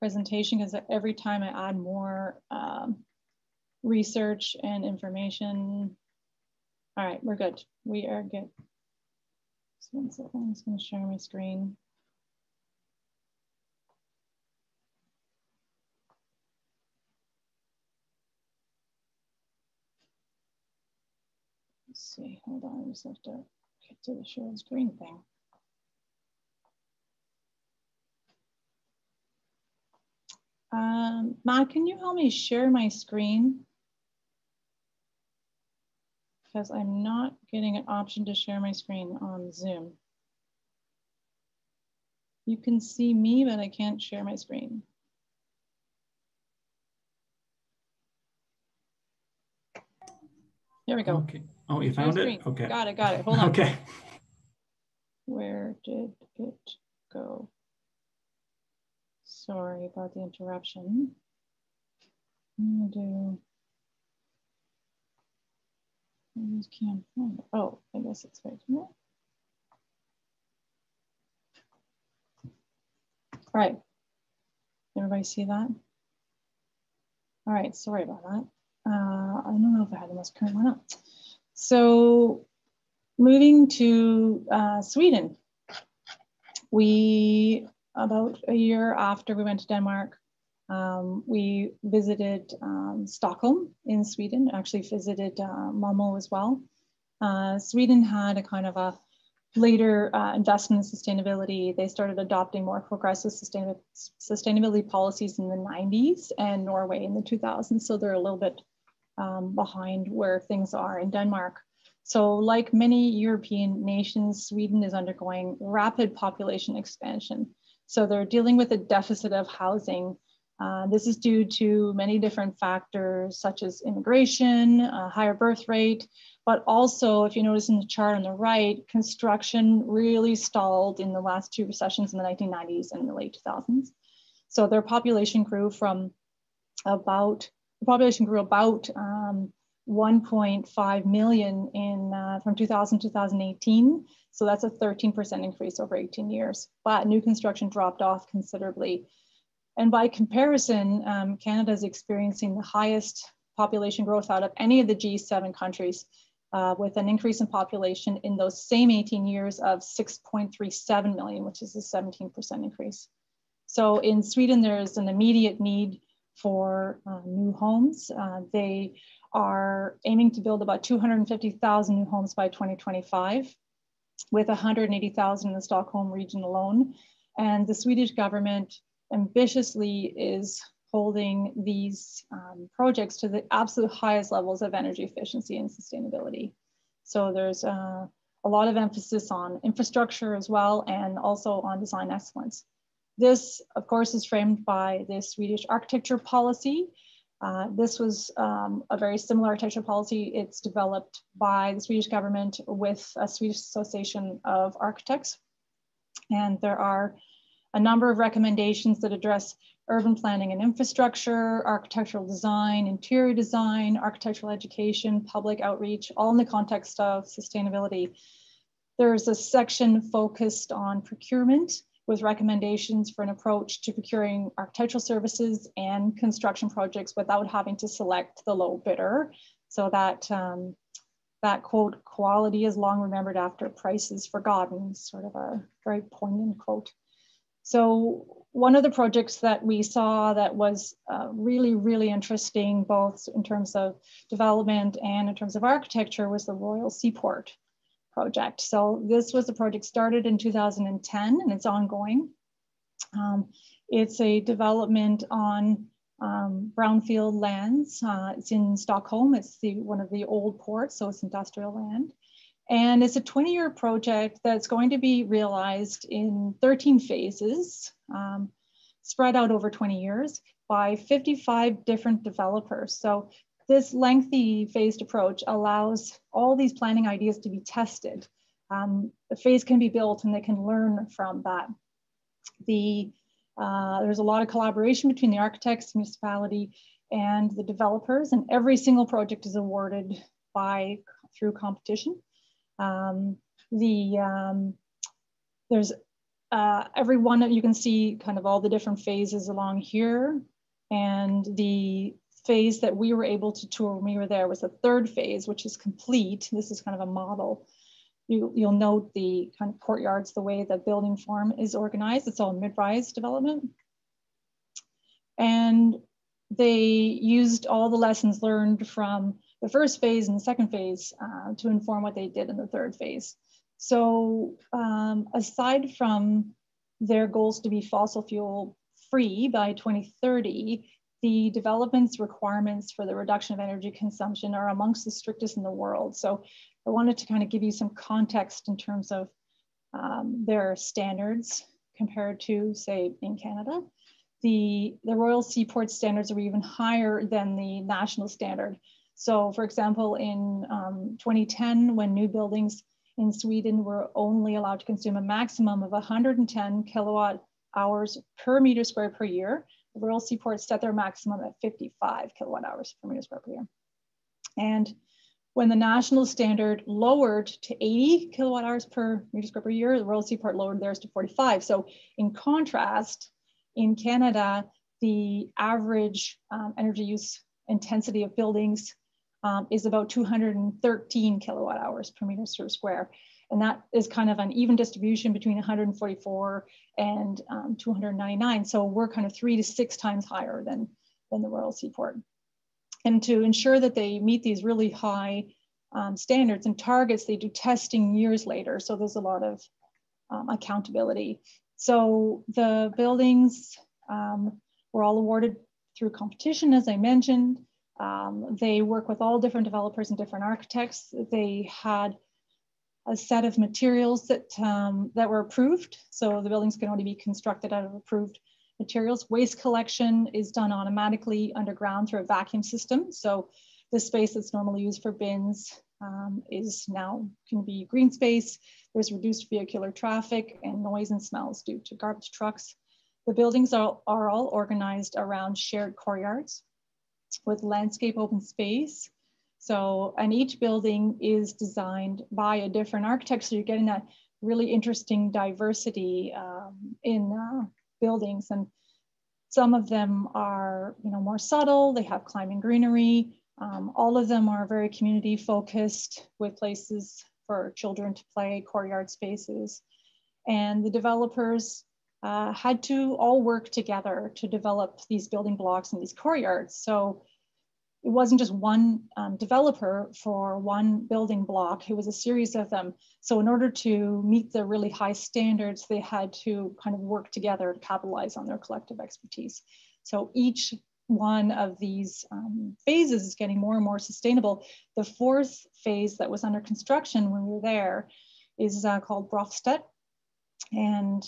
presentation because every time I add more um, research and information, All right, we're good. We are good. One second, I'm just gonna share my screen. Let's see, hold on, I just have to get to the share screen thing. Um, Matt, can you help me share my screen? Because I'm not getting an option to share my screen on Zoom. You can see me, but I can't share my screen. There we go. Okay. Oh, you found it? Okay. Got it, got it. Hold on. Okay. Where did it go? Sorry about the interruption. I'm gonna do. I just can't find it. Oh, I guess it's right here. Right. Everybody see that? All right, sorry about that. Uh, I don't know if I had the most current one up. So moving to uh, Sweden, we, about a year after we went to Denmark, um, we visited um, Stockholm in Sweden, actually visited uh, Malmo as well. Uh, Sweden had a kind of a later uh, investment in sustainability. They started adopting more progressive sustainability policies in the 90s and Norway in the 2000s. So they're a little bit um, behind where things are in Denmark. So like many European nations, Sweden is undergoing rapid population expansion. So they're dealing with a deficit of housing. Uh, this is due to many different factors such as immigration, higher birth rate, but also if you notice in the chart on the right, construction really stalled in the last two recessions in the 1990s and the late 2000s. So their population grew from about the population grew about um, 1.5 million in uh, from 2000 to 2018. So that's a 13% increase over 18 years. But new construction dropped off considerably. And by comparison, um, Canada is experiencing the highest population growth out of any of the G7 countries, uh, with an increase in population in those same 18 years of 6.37 million, which is a 17% increase. So in Sweden, there is an immediate need for uh, new homes. Uh, they are aiming to build about 250,000 new homes by 2025, with 180,000 in the Stockholm region alone. And the Swedish government ambitiously is holding these um, projects to the absolute highest levels of energy efficiency and sustainability. So there's uh, a lot of emphasis on infrastructure as well, and also on design excellence. This, of course, is framed by the Swedish architecture policy. Uh, this was um, a very similar architecture policy. It's developed by the Swedish government with a Swedish Association of Architects. And there are a number of recommendations that address urban planning and infrastructure, architectural design, interior design, architectural education, public outreach, all in the context of sustainability. There's a section focused on procurement with recommendations for an approach to procuring architectural services and construction projects without having to select the low bidder. So that, um, that quote, quality is long remembered after price is forgotten, sort of a very poignant quote. So one of the projects that we saw that was uh, really, really interesting, both in terms of development and in terms of architecture was the Royal Seaport project. So this was a project started in 2010 and it's ongoing. Um, it's a development on um, brownfield lands. Uh, it's in Stockholm. It's the, one of the old ports, so it's industrial land. And it's a 20 year project that's going to be realized in 13 phases, um, spread out over 20 years by 55 different developers. So this lengthy phased approach allows all these planning ideas to be tested. Um, a phase can be built and they can learn from that. The, uh, there's a lot of collaboration between the architects, municipality, and the developers, and every single project is awarded by through competition. Um, the um, there's uh, every one you can see kind of all the different phases along here, and the phase that we were able to tour when we were there was the third phase, which is complete. This is kind of a model. You, you'll note the kind of courtyards, the way the building form is organized. It's all mid-rise development. And they used all the lessons learned from the first phase and the second phase uh, to inform what they did in the third phase. So um, aside from their goals to be fossil fuel free by 2030, the development's requirements for the reduction of energy consumption are amongst the strictest in the world. So I wanted to kind of give you some context in terms of um, their standards compared to, say, in Canada. The, the Royal Seaport standards are even higher than the national standard. So for example, in um, 2010, when new buildings in Sweden were only allowed to consume a maximum of 110 kilowatt hours per meter square per year, the Royal Seaport set their maximum at 55 kilowatt hours per meter square per year. And when the national standard lowered to 80 kilowatt hours per meter square per year, the Royal Seaport lowered theirs to 45. So in contrast, in Canada, the average um, energy use intensity of buildings um, is about 213 kilowatt hours per meter square. And that is kind of an even distribution between 144 and um, 299. So we're kind of three to six times higher than, than the Royal Seaport. And to ensure that they meet these really high um, standards and targets, they do testing years later. So there's a lot of um, accountability. So the buildings um, were all awarded through competition, as I mentioned. Um, they work with all different developers and different architects. They had a set of materials that, um, that were approved. So the buildings can only be constructed out of approved materials. Waste collection is done automatically underground through a vacuum system. So the space that's normally used for bins um, is now can be green space. There's reduced vehicular traffic and noise and smells due to garbage trucks. The buildings are, are all organized around shared courtyards with landscape open space so, and each building is designed by a different architect. So you're getting that really interesting diversity um, in uh, buildings. And some of them are, you know, more subtle. They have climbing greenery. Um, all of them are very community focused with places for children to play, courtyard spaces. And the developers uh, had to all work together to develop these building blocks and these courtyards. So it wasn't just one um, developer for one building block, it was a series of them. So in order to meet the really high standards, they had to kind of work together to capitalize on their collective expertise. So each one of these um, phases is getting more and more sustainable. The fourth phase that was under construction when we were there is uh, called Brofästet. And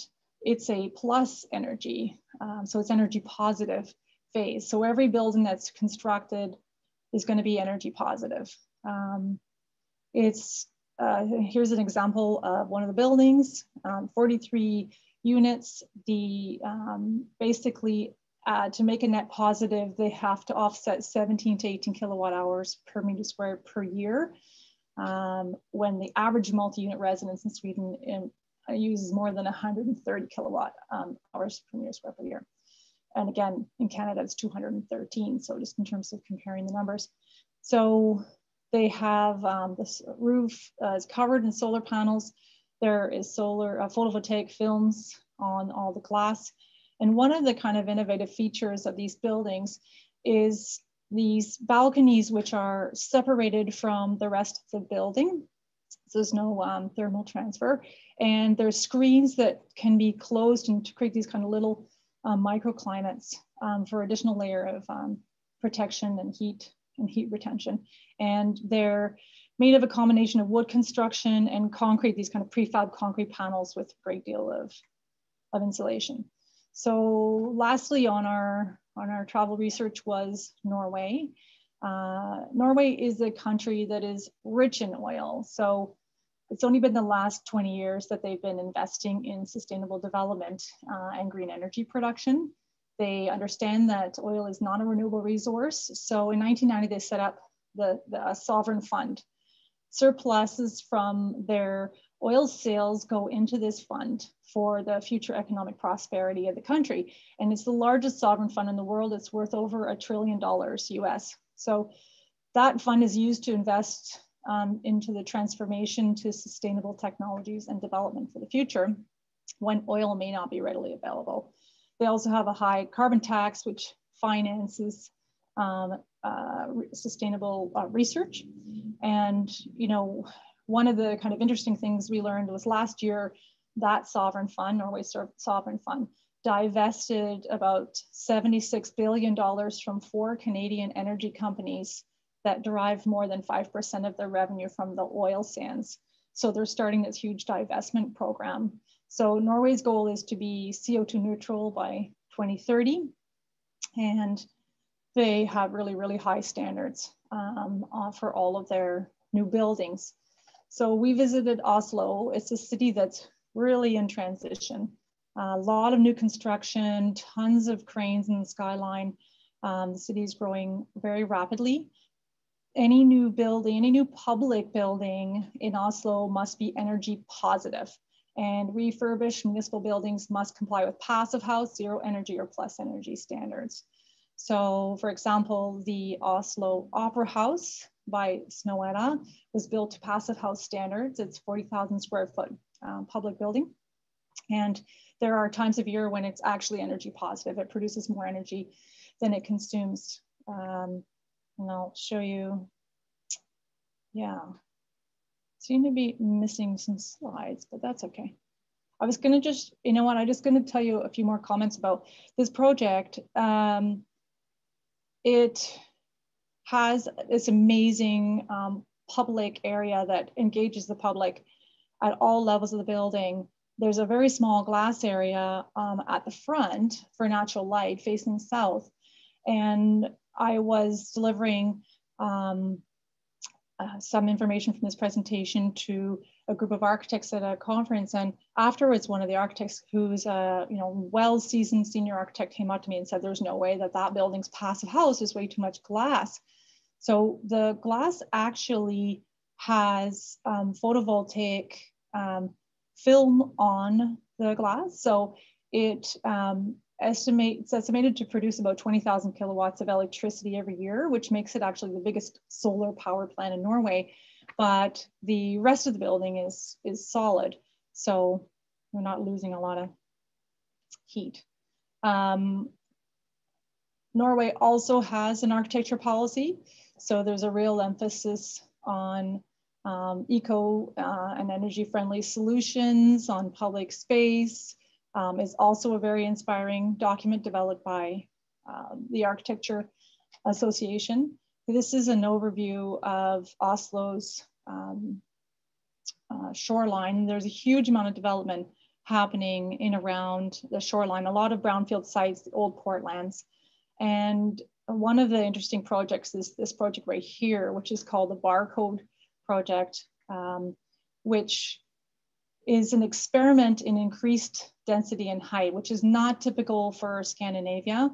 it's a plus energy. Um, so it's energy positive phase. So every building that's constructed is going to be energy positive. Um, it's uh, here's an example of one of the buildings, um, 43 units. The um, basically uh, to make a net positive, they have to offset 17 to 18 kilowatt hours per meter square per year. Um, when the average multi-unit residence in Sweden in, uses more than 130 kilowatt um, hours per meter square per year. And again, in Canada, it's 213. So just in terms of comparing the numbers. So they have um, this roof uh, is covered in solar panels. There is solar uh, photovoltaic films on all the glass. And one of the kind of innovative features of these buildings is these balconies, which are separated from the rest of the building. So there's no um, thermal transfer. And there's screens that can be closed and to create these kind of little um, microclimates um, for additional layer of um, protection and heat and heat retention. And they're made of a combination of wood construction and concrete, these kind of prefab concrete panels with a great deal of, of insulation. So lastly on our, on our travel research was Norway. Uh, Norway is a country that is rich in oil. So it's only been the last 20 years that they've been investing in sustainable development uh, and green energy production. They understand that oil is not a renewable resource. So in 1990, they set up the, the sovereign fund. Surpluses from their oil sales go into this fund for the future economic prosperity of the country. And it's the largest sovereign fund in the world. It's worth over a trillion dollars US. So that fund is used to invest um, into the transformation to sustainable technologies and development for the future when oil may not be readily available. They also have a high carbon tax, which finances um, uh, sustainable uh, research. And, you know, one of the kind of interesting things we learned was last year that sovereign fund, Norway Sovereign Fund, divested about $76 billion from four Canadian energy companies that derive more than 5% of their revenue from the oil sands. So they're starting this huge divestment program. So Norway's goal is to be CO2 neutral by 2030. And they have really, really high standards um, uh, for all of their new buildings. So we visited Oslo. It's a city that's really in transition. A lot of new construction, tons of cranes in the skyline. Um, the city is growing very rapidly. Any new building, any new public building in Oslo must be energy positive and refurbished municipal buildings must comply with passive house, zero energy or plus energy standards. So for example, the Oslo Opera House by Snøhetta was built to passive house standards. It's 40,000 square foot um, public building. And there are times of year when it's actually energy positive. It produces more energy than it consumes. Um, and I'll show you, yeah. Seem to be missing some slides, but that's okay. I was gonna just, you know what, I'm just gonna tell you a few more comments about this project. Um, it has this amazing um, public area that engages the public at all levels of the building. There's a very small glass area um, at the front for natural light facing south. And I was delivering um, uh, some information from this presentation to a group of architects at a conference. And afterwards, one of the architects who's a you know well-seasoned senior architect came up to me and said, there's no way that that building's passive house is way too much glass. So the glass actually has um, photovoltaic um, film on the glass. So it um, estimate, it's estimated to produce about 20,000 kilowatts of electricity every year, which makes it actually the biggest solar power plant in Norway. But the rest of the building is, is solid. So we're not losing a lot of heat. Um, Norway also has an architecture policy. So there's a real emphasis on um, eco uh, and energy friendly solutions, on public space, um, is also a very inspiring document developed by um, the Architecture Association. This is an overview of Oslo's um, uh, shoreline. There's a huge amount of development happening in around the shoreline, a lot of brownfield sites, the old portlands. And one of the interesting projects is this project right here, which is called the Barcode Project, um, which is an experiment in increased density and height, which is not typical for Scandinavia.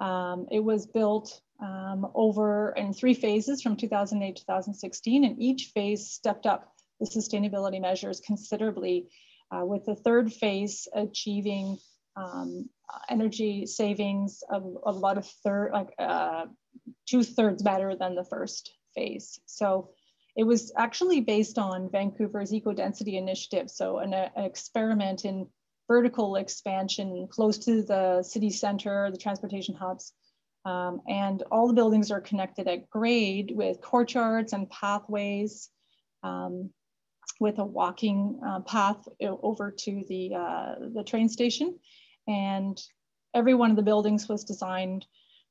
Um, it was built um, over in three phases from 2008 to 2016, and each phase stepped up the sustainability measures considerably, uh, with the third phase achieving um, energy savings of, of, about a third, like uh, two thirds better than the first phase. So it was actually based on Vancouver's eco-density initiative, so an, an, experiment in vertical expansion close to the city center, the transportation hubs. Um, and all the buildings are connected at grade with courtyards and pathways um, with a walking uh, path over to the, uh, the train station. And every one of the buildings was designed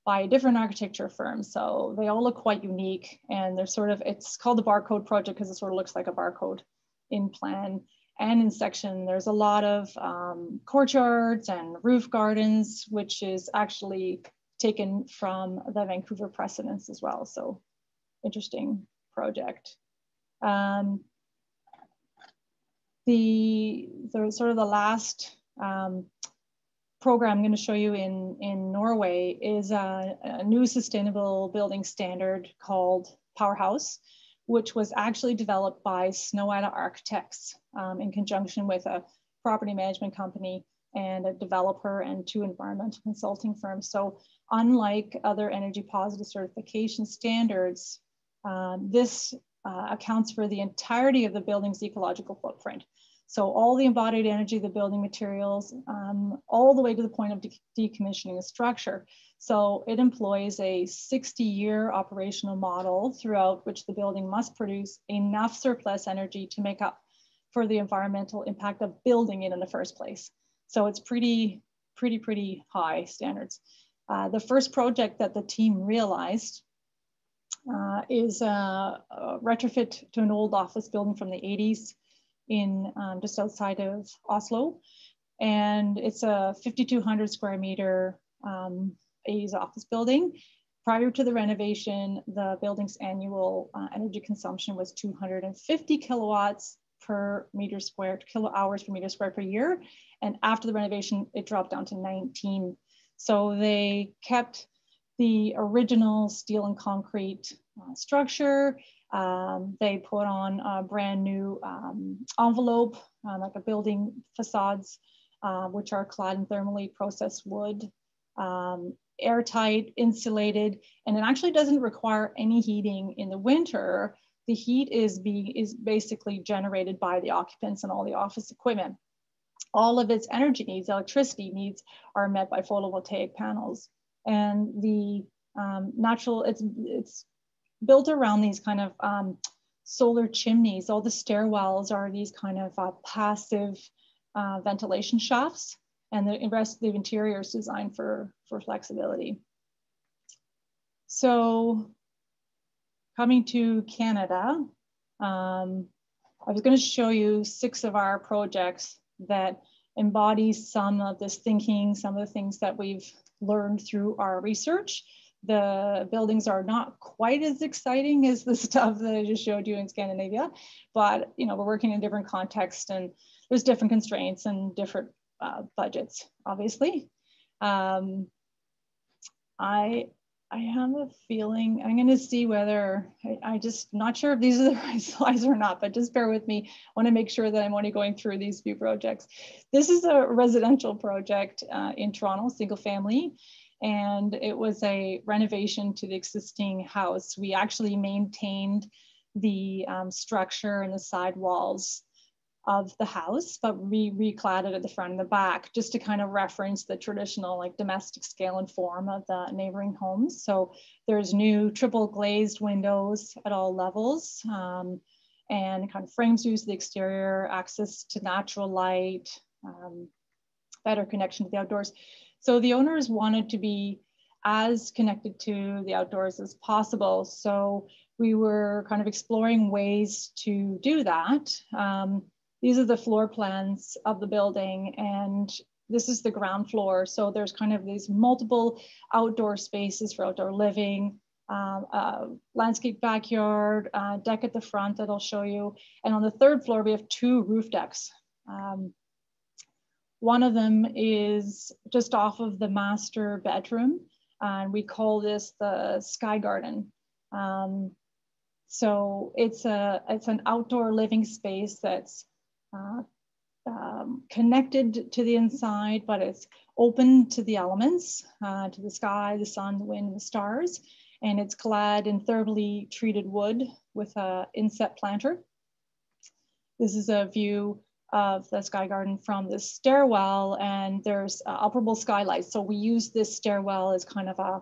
by a different architecture firm. So they all look quite unique and they're sort of, it's called the barcode project because it sort of looks like a barcode in plan and in section. There's a lot of um, courtyards and roof gardens, which is actually taken from the Vancouver precedents as well. So interesting project. Um, the, the sort of the last um, program I'm going to show you in, in Norway is a, a new sustainable building standard called Powerhouse, which was actually developed by Snøhetta Architects um, in conjunction with a property management company and a developer and two environmental consulting firms. So unlike other energy positive certification standards, uh, this uh, accounts for the entirety of the building's ecological footprint. So all the embodied energy, the building materials, um, all the way to the point of de decommissioning a structure. So it employs a 60 year operational model throughout which the building must produce enough surplus energy to make up for the environmental impact of building it in the first place. So it's pretty, pretty, pretty high standards. Uh, the first project that the team realized uh, is a, a, retrofit to an old office building from the 80s in um, just outside of Oslo. And it's a 5,200 square meter um, 80s office building. Prior to the renovation, the building's annual uh, energy consumption was 250 kilowatts per meter squared, kilo hours per meter squared per year. And after the renovation, it dropped down to 19. So they kept the original steel and concrete uh, structure. Um, they put on a brand new um, envelope, uh, like a building facades, uh, which are clad in thermally processed wood, um, airtight, insulated, and it actually doesn't require any heating in the winter. The heat is, being, is basically generated by the occupants and all the office equipment. All of its energy needs, electricity needs, are met by photovoltaic panels. And the um, natural, it's, it's built around these kind of um, solar chimneys. All the stairwells are these kind of uh, passive uh, ventilation shafts, and the rest of the interior is designed for, for flexibility. So coming to Canada, um, I was going to show you six of our projects that embody some of this thinking, some of the things that we've learned through our research the buildings are not quite as exciting as the stuff that I just showed you in Scandinavia, but you know we're working in different contexts and there's different constraints and different uh, budgets, obviously. Um, I I have a feeling I'm going to see whether I, I, just not sure if these are the right slides or not, but just bear with me. I want to make sure that I'm only going through these few projects. This is a residential project uh, in Toronto, single family and it was a renovation to the existing house. We actually maintained the um, structure and the side walls of the house, but we reclad it at the front and the back just to kind of reference the traditional like domestic scale and form of the neighboring homes. So there's new triple glazed windows at all levels um, and kind of frames use the exterior, access to natural light, um, better connection to the outdoors. So the owners wanted to be as connected to the outdoors as possible. So we were kind of exploring ways to do that. Um, these are the floor plans of the building and this is the ground floor. So there's kind of these multiple outdoor spaces for outdoor living, uh, landscape backyard, uh, deck at the front that I'll show you. And on the third floor, we have two roof decks. Um, one of them is just off of the master bedroom, and we call this the Sky Garden. Um, so it's a it's an outdoor living space that's uh, um, connected to the inside, but it's open to the elements, uh, to the sky, the sun, the wind, the stars, and it's clad in thermally treated wood with a inset planter. This is a view of the Sky Garden from the stairwell and there's uh, operable skylights. So we use this stairwell as kind of a,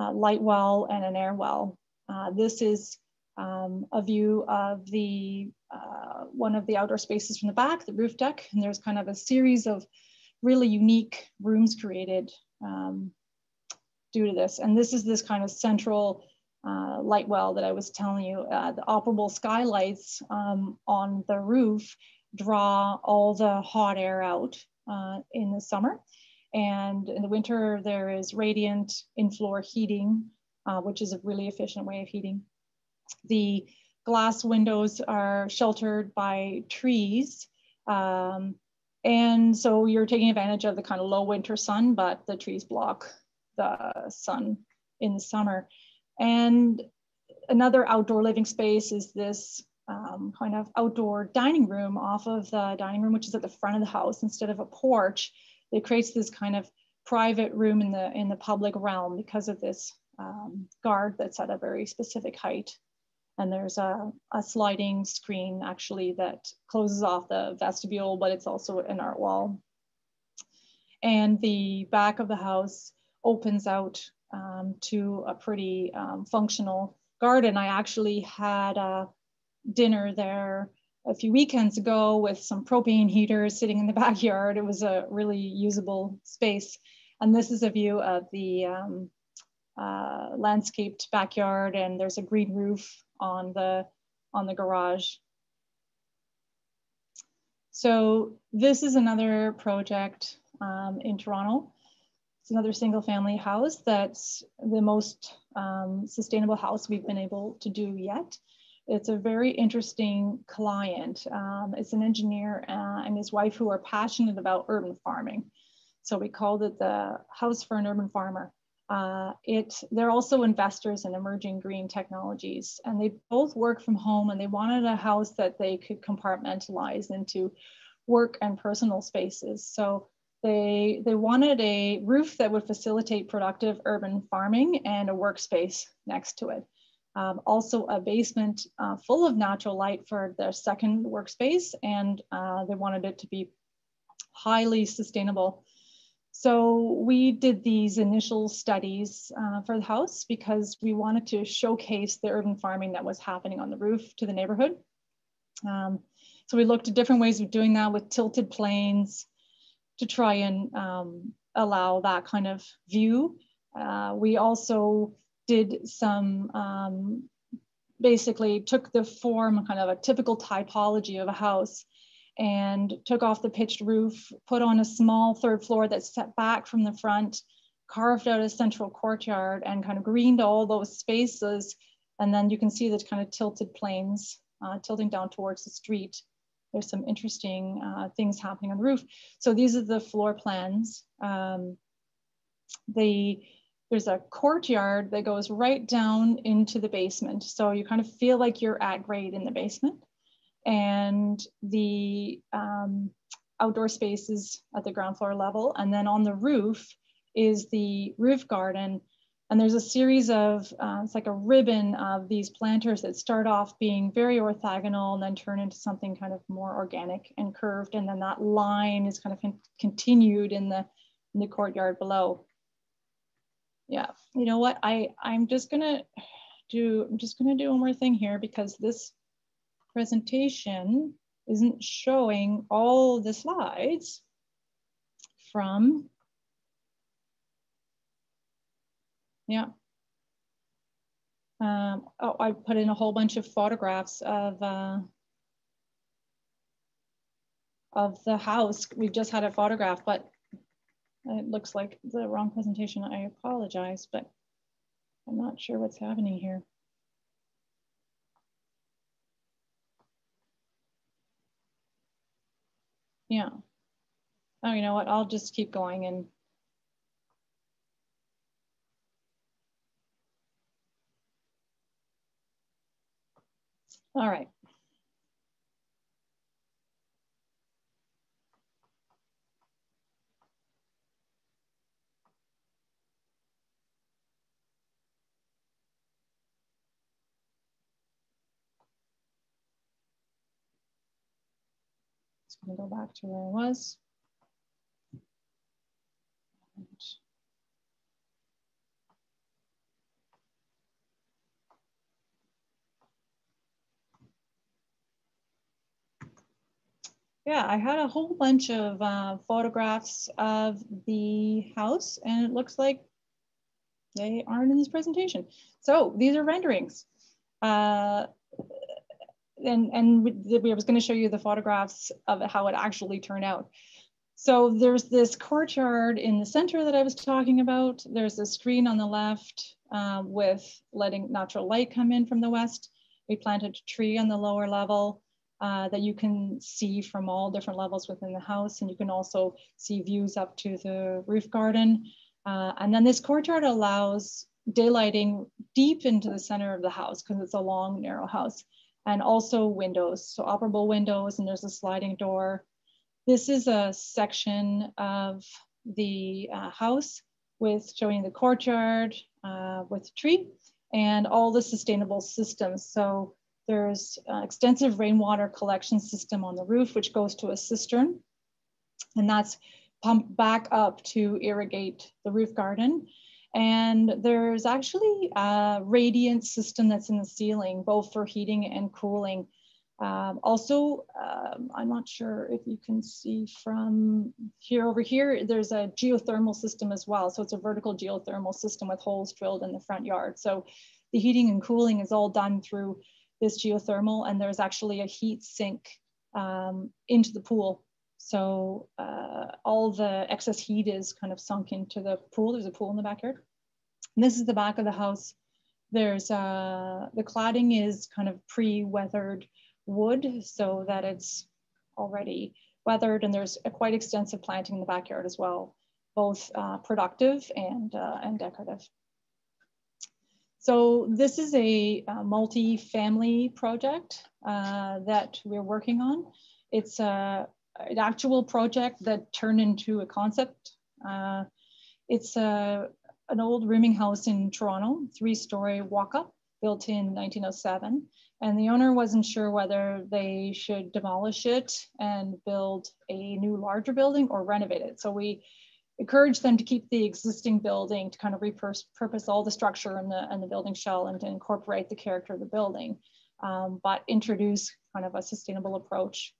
a light well and an air well. Uh, this is um, a view of the uh, one of the outdoor spaces from the back, the roof deck, and there's kind of a series of really unique rooms created um, due to this. And this is this kind of central uh, light well that I was telling you, uh, the operable skylights um, on the roof draw all the hot air out uh, in the summer. And in the winter, there is radiant in-floor heating, uh, which is a really efficient way of heating. The glass windows are sheltered by trees. Um, and so you're taking advantage of the kind of low winter sun, but the trees block the sun in the summer. And another outdoor living space is this um, kind of outdoor dining room off of the dining room, which is at the front of the house instead of a porch. It creates this kind of private room in the in the public realm because of this um, guard that's at a very specific height. And there's a, a sliding screen actually that closes off the vestibule, but it's also an art wall. And the back of the house opens out um, to a pretty um, functional garden. I actually had a dinner there a few weekends ago with some propane heaters sitting in the backyard. It was a really usable space. And this is a view of the um, uh, landscaped backyard and there's a green roof on the, on the garage. So this is another project um, in Toronto. It's another single family house that's the most um, sustainable house we've been able to do yet. It's a very interesting client. Um, it's an engineer uh, and his wife who are passionate about urban farming. So we called it the House for an Urban Farmer. Uh, it, they're also investors in emerging green technologies and they both work from home and they wanted a house that they could compartmentalize into work and personal spaces. So they, they wanted a roof that would facilitate productive urban farming and a workspace next to it. Um, also a basement uh, full of natural light for their second workspace and uh, they wanted it to be highly sustainable. So we did these initial studies uh, for the house because we wanted to showcase the urban farming that was happening on the roof to the neighborhood. Um, so we looked at different ways of doing that with tilted planes, to try and um, allow that kind of view. Uh, we also did some, um, basically took the form, kind of a typical typology of a house and took off the pitched roof, put on a small third floor that's set back from the front, carved out a central courtyard and kind of greened all those spaces. And then you can see the kind of tilted planes uh, tilting down towards the street there's some interesting uh, things happening on the roof. So these are the floor plans. Um, the, there's a courtyard that goes right down into the basement. So you kind of feel like you're at grade in the basement. And the um, outdoor spaces at the ground floor level. And then on the roof is the roof garden and there's a series of, uh, it's like a ribbon of these planters that start off being very orthogonal and then turn into something kind of more organic and curved. And then that line is kind of con continued in the, in the courtyard below. Yeah, you know what? I, I'm just gonna do, I'm just gonna do one more thing here because this presentation isn't showing all the slides from Yeah. Um, oh, I put in a whole bunch of photographs of uh, of the house. We've just had a photograph, but it looks like the wrong presentation. I apologize, but I'm not sure what's happening here. Yeah. Oh, you know what? I'll just keep going and All right. Just gonna go back to where I was. yeah, I had a whole bunch of uh, photographs of the house and it looks like they aren't in this presentation. So these are renderings. Uh, and, and we, I was gonna show you the photographs of how it actually turned out. So there's this courtyard in the center that I was talking about. There's a screen on the left uh, with letting natural light come in from the west. We planted a tree on the lower level uh, that you can see from all different levels within the house. And you can also see views up to the roof garden. Uh, and then this courtyard allows daylighting deep into the center of the house because it's a long, narrow house. And also windows, so operable windows, and there's a sliding door. This is a section of the uh, house with showing the courtyard uh, with a tree and all the sustainable systems. So there's extensive rainwater collection system on the roof, which goes to a cistern. And that's pumped back up to irrigate the roof garden. And there's actually a radiant system that's in the ceiling, both for heating and cooling. Um, also, um, I'm not sure if you can see from here over here, there's a geothermal system as well. So it's a vertical geothermal system with holes drilled in the front yard. So the heating and cooling is all done through this geothermal and there's actually a heat sink um, into the pool. So uh, all the excess heat is kind of sunk into the pool. There's a pool in the backyard. And this is the back of the house. There's uh, the cladding is kind of pre-weathered wood so that it's already weathered and there's a quite extensive planting in the backyard as well, both uh, productive and, uh, and decorative. So this is a, a multi-family project uh, that we're working on. It's a, an actual project that turned into a concept. Uh, it's a, an old rooming house in Toronto, three-story walk-up, built in 1907. And the owner wasn't sure whether they should demolish it and build a new larger building or renovate it. So we encourage them to keep the existing building to kind of repurpose all the structure and the, and the building shell and to incorporate the character of the building, um, but introduce kind of a sustainable approach.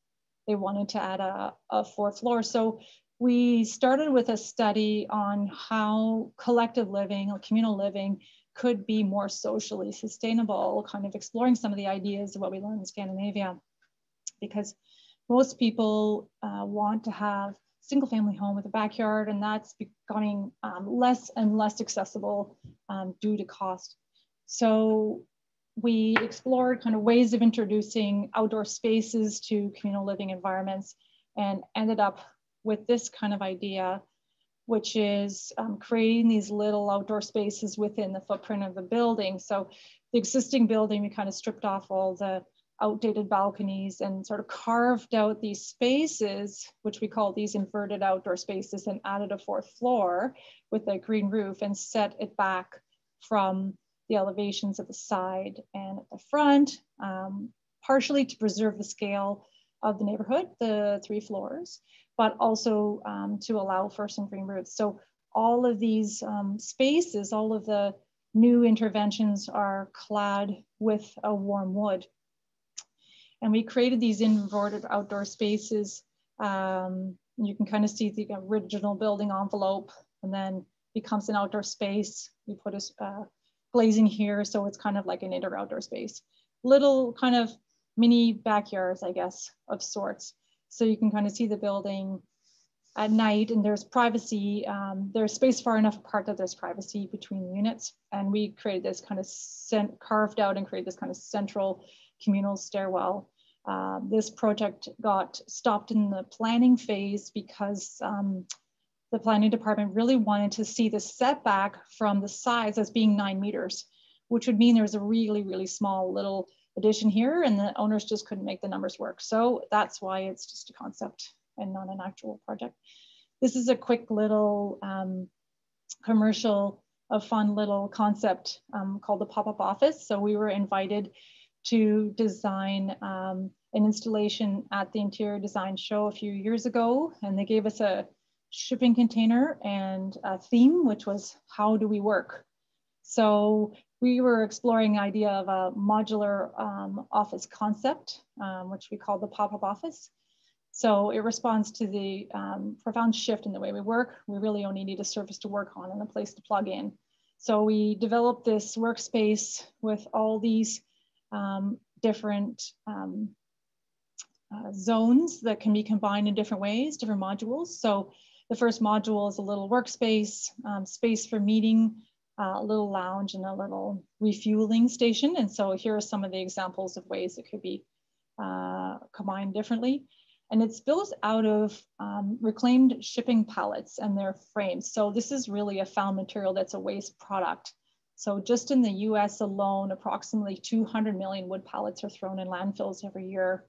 They wanted to add a, a fourth floor. So we started with a study on how collective living or communal living could be more socially sustainable, kind of exploring some of the ideas of what we learned in Scandinavia. Because most people uh, want to have single family home with a backyard, and that's becoming um, less and less accessible um, due to cost. So we explored kind of ways of introducing outdoor spaces to communal living environments and ended up with this kind of idea, which is um, creating these little outdoor spaces within the footprint of the building. So the existing building, we kind of stripped off all the outdated balconies and sort of carved out these spaces, which we call these inverted outdoor spaces, and added a fourth floor with a green roof and set it back from the elevations at the side and at the front, um, partially to preserve the scale of the neighborhood, the three floors, but also um, to allow for some green roofs. So all of these um, spaces, all of the new interventions are clad with a warm wood. And we created these inverted outdoor spaces. Um, you can kind of see the original building envelope and then becomes an outdoor space. We put a uh, glazing here, so it's kind of like an indoor outdoor space. Little kind of mini backyards, I guess, of sorts. So you can kind of see the building at night and there's privacy. Um, there's space far enough apart that there's privacy between units. And we created this kind of carved out and created this kind of central communal stairwell. Uh, this project got stopped in the planning phase because um, the planning department really wanted to see the setback from the sides as being nine meters, which would mean there was a really, really small little addition here and the owners just couldn't make the numbers work. So that's why it's just a concept and not an actual project. This is a quick little um, commercial, a fun little concept um, called the pop-up office. So we were invited to design um, an installation at the interior design show a few years ago and they gave us a shipping container and a theme which was how do we work? So we were exploring the idea of a modular um, office concept um, which we call the pop-up office. So it responds to the um, profound shift in the way we work. We really only need a surface to work on and a place to plug in. So we developed this workspace with all these um, different um, uh, zones that can be combined in different ways, different modules. So the first module is a little workspace, um, space for meeting, uh, a little lounge and a little refueling station. And so here are some of the examples of ways it could be uh, combined differently. And it's built out of um, reclaimed shipping pallets and their frames. So this is really a found material that's a waste product. So just in the US alone, approximately 200 million wood pallets are thrown in landfills every year.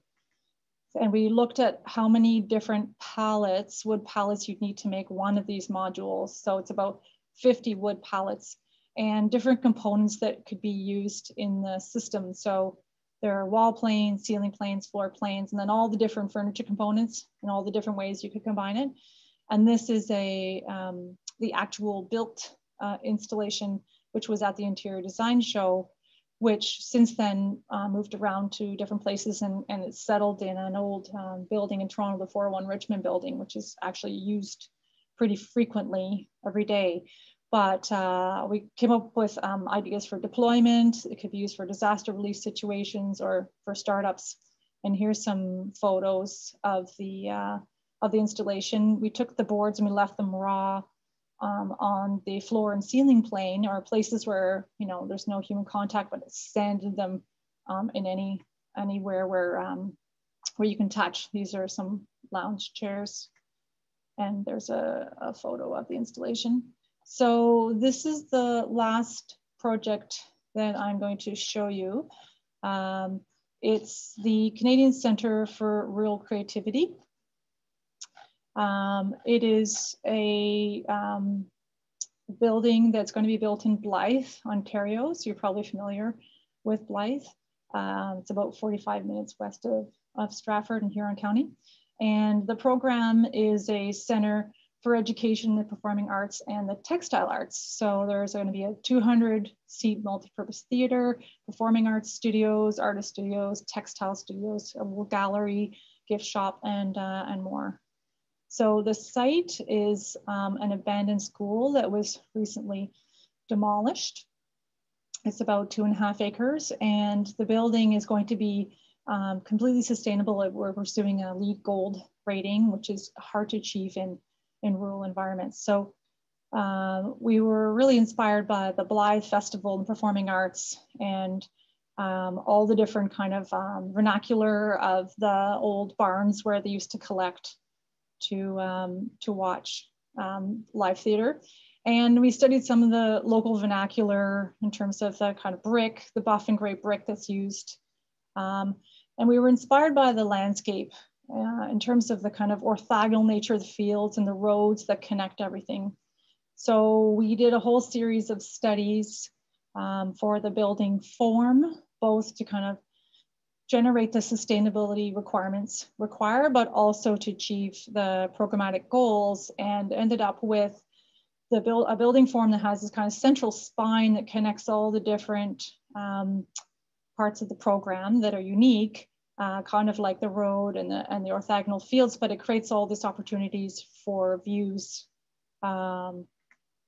And we looked at how many different pallets, wood pallets you'd need to make one of these modules. So it's about 50 wood pallets and different components that could be used in the system. So there are wall planes, ceiling planes, floor planes, and then all the different furniture components and all the different ways you could combine it. And this is a um, the actual built uh, installation, which was at the interior design show, which since then uh, moved around to different places and, and it's settled in an old um, building in Toronto, the 401 Richmond building, which is actually used pretty frequently every day. But uh, we came up with um, ideas for deployment. It could be used for disaster relief situations or for startups. And here's some photos of the uh, of the installation. We took the boards and we left them raw um, on the floor and ceiling plane or places where you know there's no human contact, but sanded them um, in any anywhere where um, where you can touch. These are some lounge chairs, and there's a, a photo of the installation. So this is the last project that I'm going to show you. Um, it's the Canadian Center for Rural Creativity. Um, it is a um, building that's going to be built in Blyth, Ontario. So you're probably familiar with Blyth. Um, it's about 45 minutes west of, of Stratford in Huron County. And the program is a center for education, in the performing arts, and the textile arts. So there's going to be a 200 seat multi-purpose theater, performing arts studios, artist studios, textile studios, a gallery, gift shop, and, uh, and more. So the site is um, an abandoned school that was recently demolished. It's about two and a half acres and the building is going to be um, completely sustainable. We're pursuing a LEED gold rating, which is hard to achieve in in rural environments. So um, we were really inspired by the Blyth Festival and Performing Arts and um, all the different kind of um, vernacular of the old barns where they used to collect to, um, to watch um, live theater. And we studied some of the local vernacular in terms of the kind of brick, the buff and gray brick that's used. Um, and we were inspired by the landscape uh, in terms of the kind of orthogonal nature of the fields and the roads that connect everything. So we did a whole series of studies um, for the building form, both to kind of generate the sustainability requirements require, but also to achieve the programmatic goals and ended up with the build, a building form that has this kind of central spine that connects all the different um, parts of the program that are unique uh, kind of like the road and the, and the orthogonal fields, but it creates all these opportunities for views um,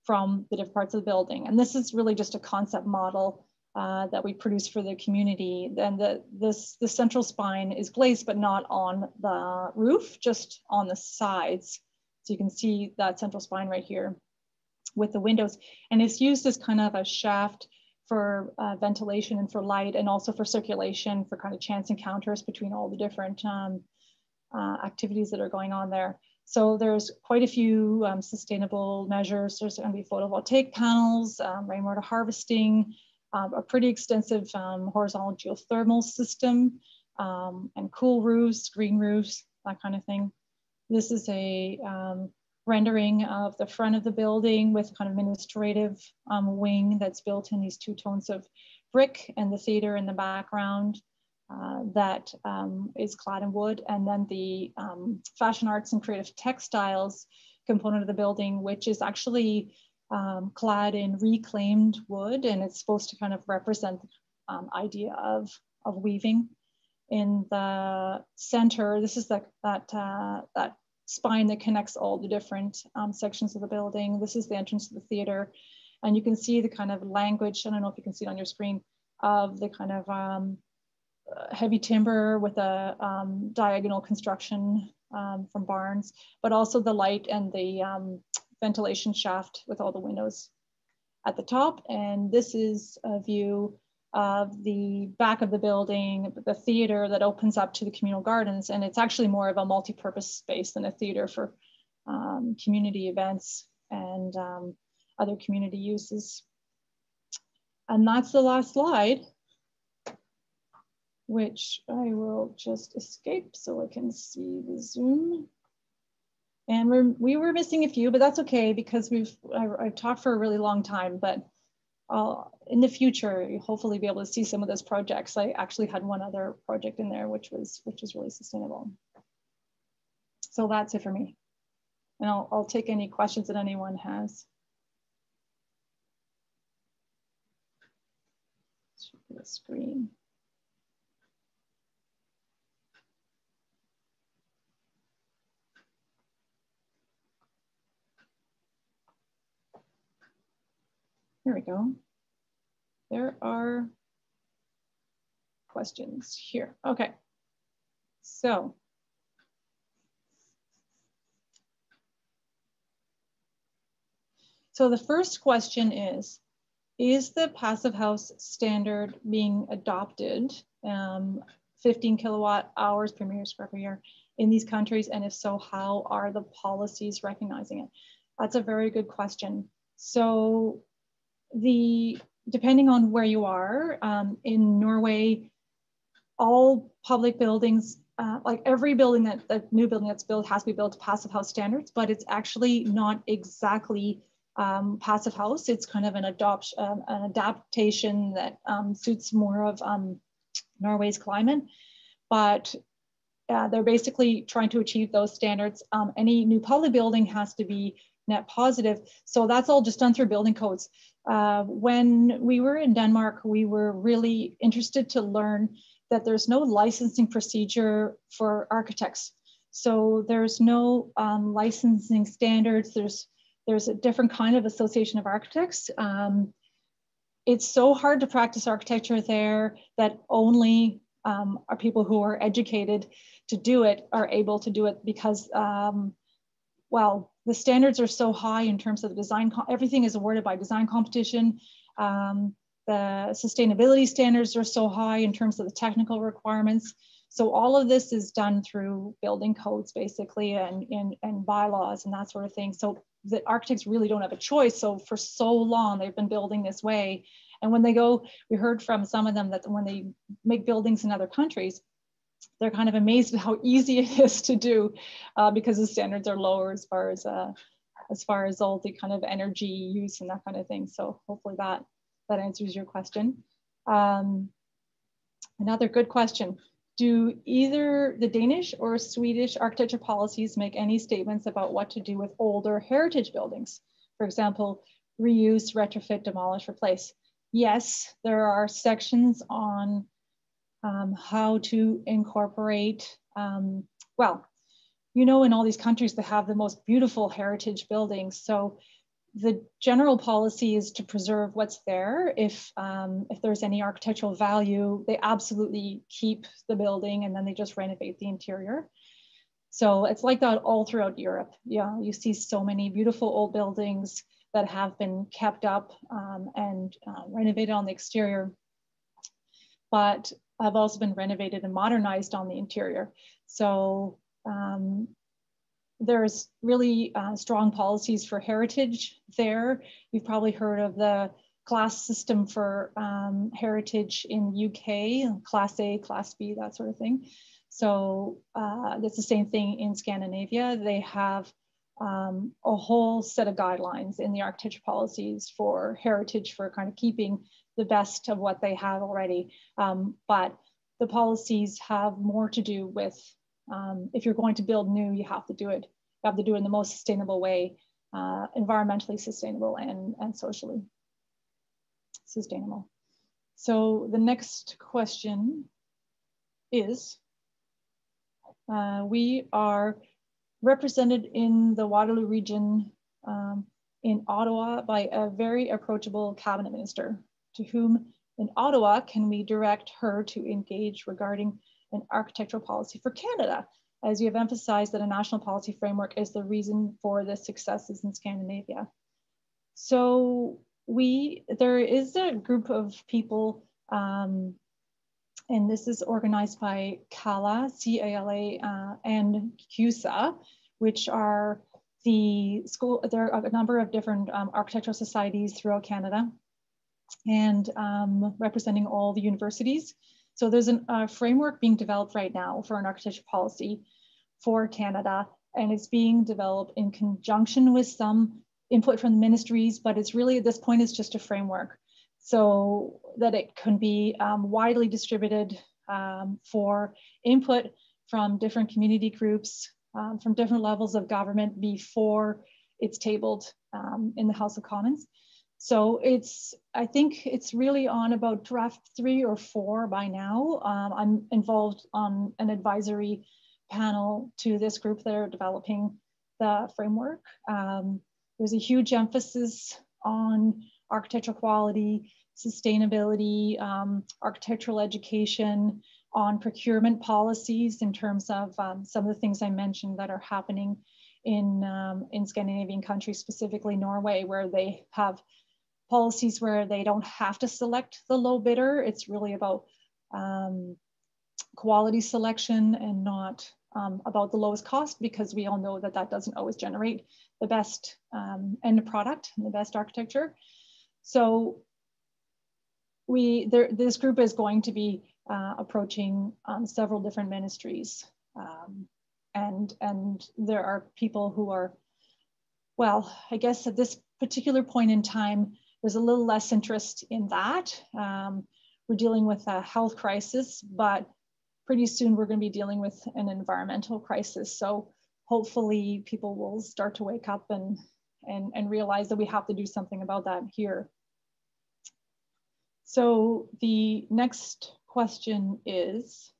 from the different parts of the building. And this is really just a concept model uh, that we produce for the community. And the, this, the central spine is glazed, but not on the roof, just on the sides. So you can see that central spine right here with the windows. And it's used as kind of a shaft for uh, ventilation and for light and also for circulation for kind of chance encounters between all the different um, uh, activities that are going on there. So there's quite a few um, sustainable measures. There's going to be photovoltaic panels, um, rainwater harvesting, um, a pretty extensive um, horizontal geothermal system, um, and cool roofs, green roofs, that kind of thing. This is a rendering of the front of the building with kind of administrative um, wing that's built in these two tones of brick and the theater in the background uh, that um, is clad in wood. And then the um, fashion arts and creative textiles component of the building, which is actually um, clad in reclaimed wood. And it's supposed to kind of represent the um, idea of, of weaving. In the center, this is the, that, uh, that spine that connects all the different um, sections of the building. This is the entrance to the theater. And you can see the kind of language, I don't know if you can see it on your screen, of the kind of um, uh, heavy timber with a um, diagonal construction um, from barns, but also the light and the um, ventilation shaft with all the windows at the top. And this is a view of the back of the building, the theater that opens up to the communal gardens. And it's actually more of a multi-purpose space than a theater for um, community events and um, other community uses. And that's the last slide, which I will just escape so I can see the Zoom. And we're, we were missing a few, but that's okay because we've I, have talked for a really long time, but I'll, in the future, hopefully be able to see some of those projects. I actually had one other project in there, which was, which is really sustainable. So that's it for me. And I'll, I'll take any questions that anyone has. The screen. Here we go. There are questions here. Okay. So So the first question is, is the passive house standard being adopted, um, 15 kilowatt hours per meter square per year in these countries? And if so, how are the policies recognizing it? That's a very good question. So the depending on where you are um, in Norway, all public buildings, uh, like every building that the new building that's built has to be built to passive house standards, but it's actually not exactly um, passive house. It's kind of an adoption, um, an adaptation that um, suits more of um, Norway's climate, but uh, they're basically trying to achieve those standards. Um, any new public building has to be net positive. So that's all just done through building codes. Uh, when we were in Denmark, we were really interested to learn that there's no licensing procedure for architects. So there's no um, licensing standards. There's there's a different kind of association of architects. Um, it's so hard to practice architecture there that only um, are people who are educated to do it are able to do it because um, well, the standards are so high in terms of the design, everything is awarded by design competition. Um, the sustainability standards are so high in terms of the technical requirements. So all of this is done through building codes basically and, and, and bylaws and that sort of thing. So the architects really don't have a choice. So for so long, they've been building this way. And when they go, we heard from some of them that when they make buildings in other countries, they're kind of amazed at how easy it is to do uh, because the standards are lower as far as uh, as far as all the kind of energy use and that kind of thing. So hopefully that that answers your question. Um, another good question. Do either the Danish or Swedish architecture policies make any statements about what to do with older heritage buildings? For example, reuse, retrofit, demolish, replace. Yes, there are sections on um, how to incorporate, um, well, you know, in all these countries, they have the most beautiful heritage buildings. So the general policy is to preserve what's there. If, um, if there's any architectural value, they absolutely keep the building and then they just renovate the interior. So it's like that all throughout Europe. Yeah, you see so many beautiful old buildings that have been kept up um, and uh, renovated on the exterior. But have also been renovated and modernized on the interior. So um, there's really uh, strong policies for heritage there. You've probably heard of the class system for um, heritage in UK, class A, class B, that sort of thing. So uh, that's the same thing in Scandinavia. They have um, a whole set of guidelines in the architecture policies for heritage for kind of keeping the best of what they have already. Um, but the policies have more to do with um, if you're going to build new, you have to do it. You have to do it in the most sustainable way, uh, environmentally sustainable and, and socially sustainable. So the next question is, uh, we are represented in the Waterloo region um, in Ottawa by a very approachable cabinet minister to whom in Ottawa can we direct her to engage regarding an architectural policy for Canada, as you have emphasized that a national policy framework is the reason for the successes in Scandinavia. So we, there is a group of people, um, and this is organized by CALA, C-A-L-A, uh, and CUSA, which are the school, there are a number of different um, architectural societies throughout Canada and um, representing all the universities. So there's a uh, framework being developed right now for an architecture policy for Canada, and it's being developed in conjunction with some input from the ministries, but it's really at this point, it's just a framework so that it can be um, widely distributed um, for input from different community groups, um, from different levels of government before it's tabled um, in the House of Commons. So it's, I think it's really on about draft three or four by now. Um, I'm involved on an advisory panel to this group that are developing the framework. Um, there's a huge emphasis on architectural quality, sustainability, um, architectural education, on procurement policies in terms of um, some of the things I mentioned that are happening in, um, in Scandinavian countries, specifically Norway, where they have policies where they don't have to select the low bidder. It's really about um, quality selection and not um, about the lowest cost because we all know that that doesn't always generate the best um, end product and the best architecture. So we there, this group is going to be uh, approaching um, several different ministries. Um, and, and there are people who are, well, I guess at this particular point in time, there's a little less interest in that. Um, we're dealing with a health crisis, but pretty soon we're going to be dealing with an environmental crisis. So hopefully people will start to wake up and, and, and realize that we have to do something about that here. So the next question is,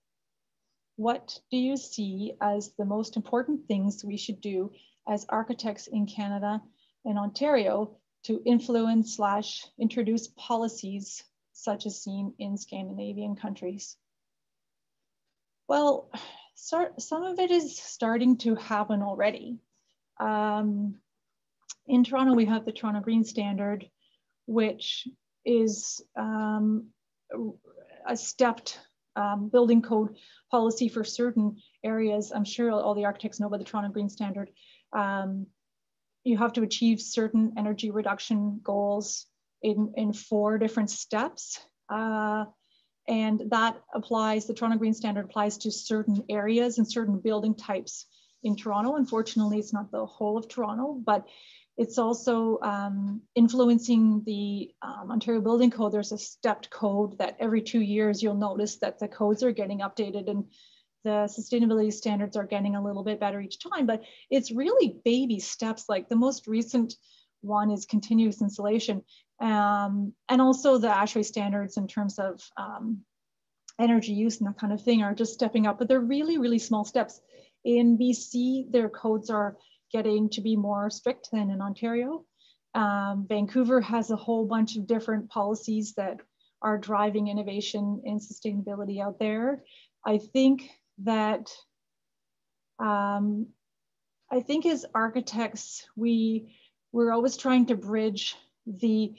what do you see as the most important things we should do as architects in Canada and Ontario to influence slash introduce policies such as seen in Scandinavian countries? Well, some of it is starting to happen already. Um, in Toronto, we have the Toronto Green Standard, which is um, a stepped um, building code policy for certain areas. I'm sure all the architects know about the Toronto Green Standard. Um, you have to achieve certain energy reduction goals in, in four different steps. Uh, and that applies, the Toronto Green Standard applies to certain areas and certain building types in Toronto. Unfortunately, it's not the whole of Toronto, but it's also um, influencing the um, Ontario Building Code. There's a stepped code that every two years you'll notice that the codes are getting updated and the sustainability standards are getting a little bit better each time, but it's really baby steps. Like the most recent one is continuous insulation. Um, and also the ASHRAE standards in terms of um, energy use and that kind of thing are just stepping up, but they're really, really small steps. In BC, their codes are getting to be more strict than in Ontario. Um, Vancouver has a whole bunch of different policies that are driving innovation and sustainability out there. I think that, um, I think as architects, we, we're always trying to bridge the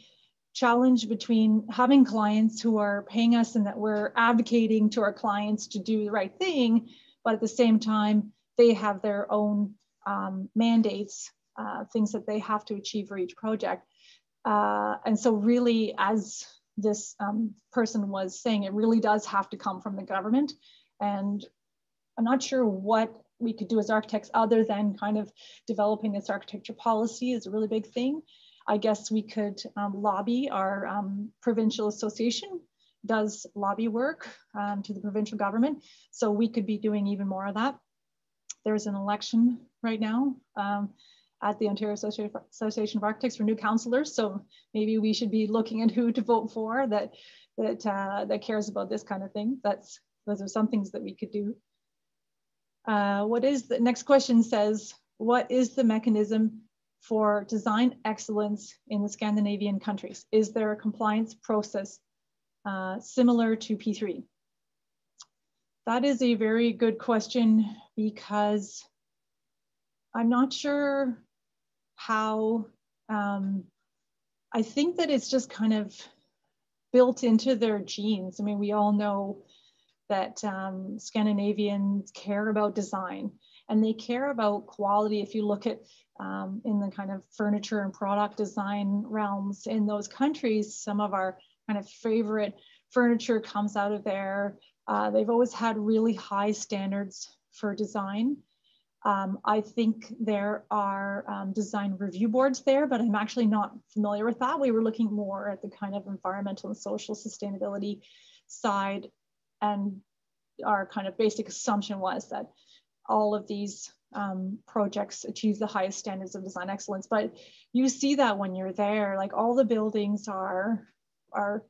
challenge between having clients who are paying us and that we're advocating to our clients to do the right thing, but at the same time, they have their own um, mandates, uh, things that they have to achieve for each project. Uh, and so really, as this um, person was saying, it really does have to come from the government. And I'm not sure what we could do as architects other than kind of developing this architecture policy is a really big thing. I guess we could um, lobby our um, provincial association does lobby work um, to the provincial government. So we could be doing even more of that. There's an election right now um, at the Ontario Association of Architects for new councillors. So maybe we should be looking at who to vote for that that uh, that cares about this kind of thing. That's those are some things that we could do. Uh, what is the next question says, what is the mechanism for design excellence in the Scandinavian countries? Is there a compliance process uh, similar to P3? That is a very good question because I'm not sure how, um, I think that it's just kind of built into their genes. I mean, we all know that um, Scandinavians care about design and they care about quality. If you look at um, in the kind of furniture and product design realms in those countries, some of our kind of favorite furniture comes out of there. Uh, they've always had really high standards for design. Um, I think there are um, design review boards there, but I'm actually not familiar with that. We were looking more at the kind of environmental and social sustainability side. And our kind of basic assumption was that all of these um, projects achieve the highest standards of design excellence. But you see that when you're there, like all the buildings are, are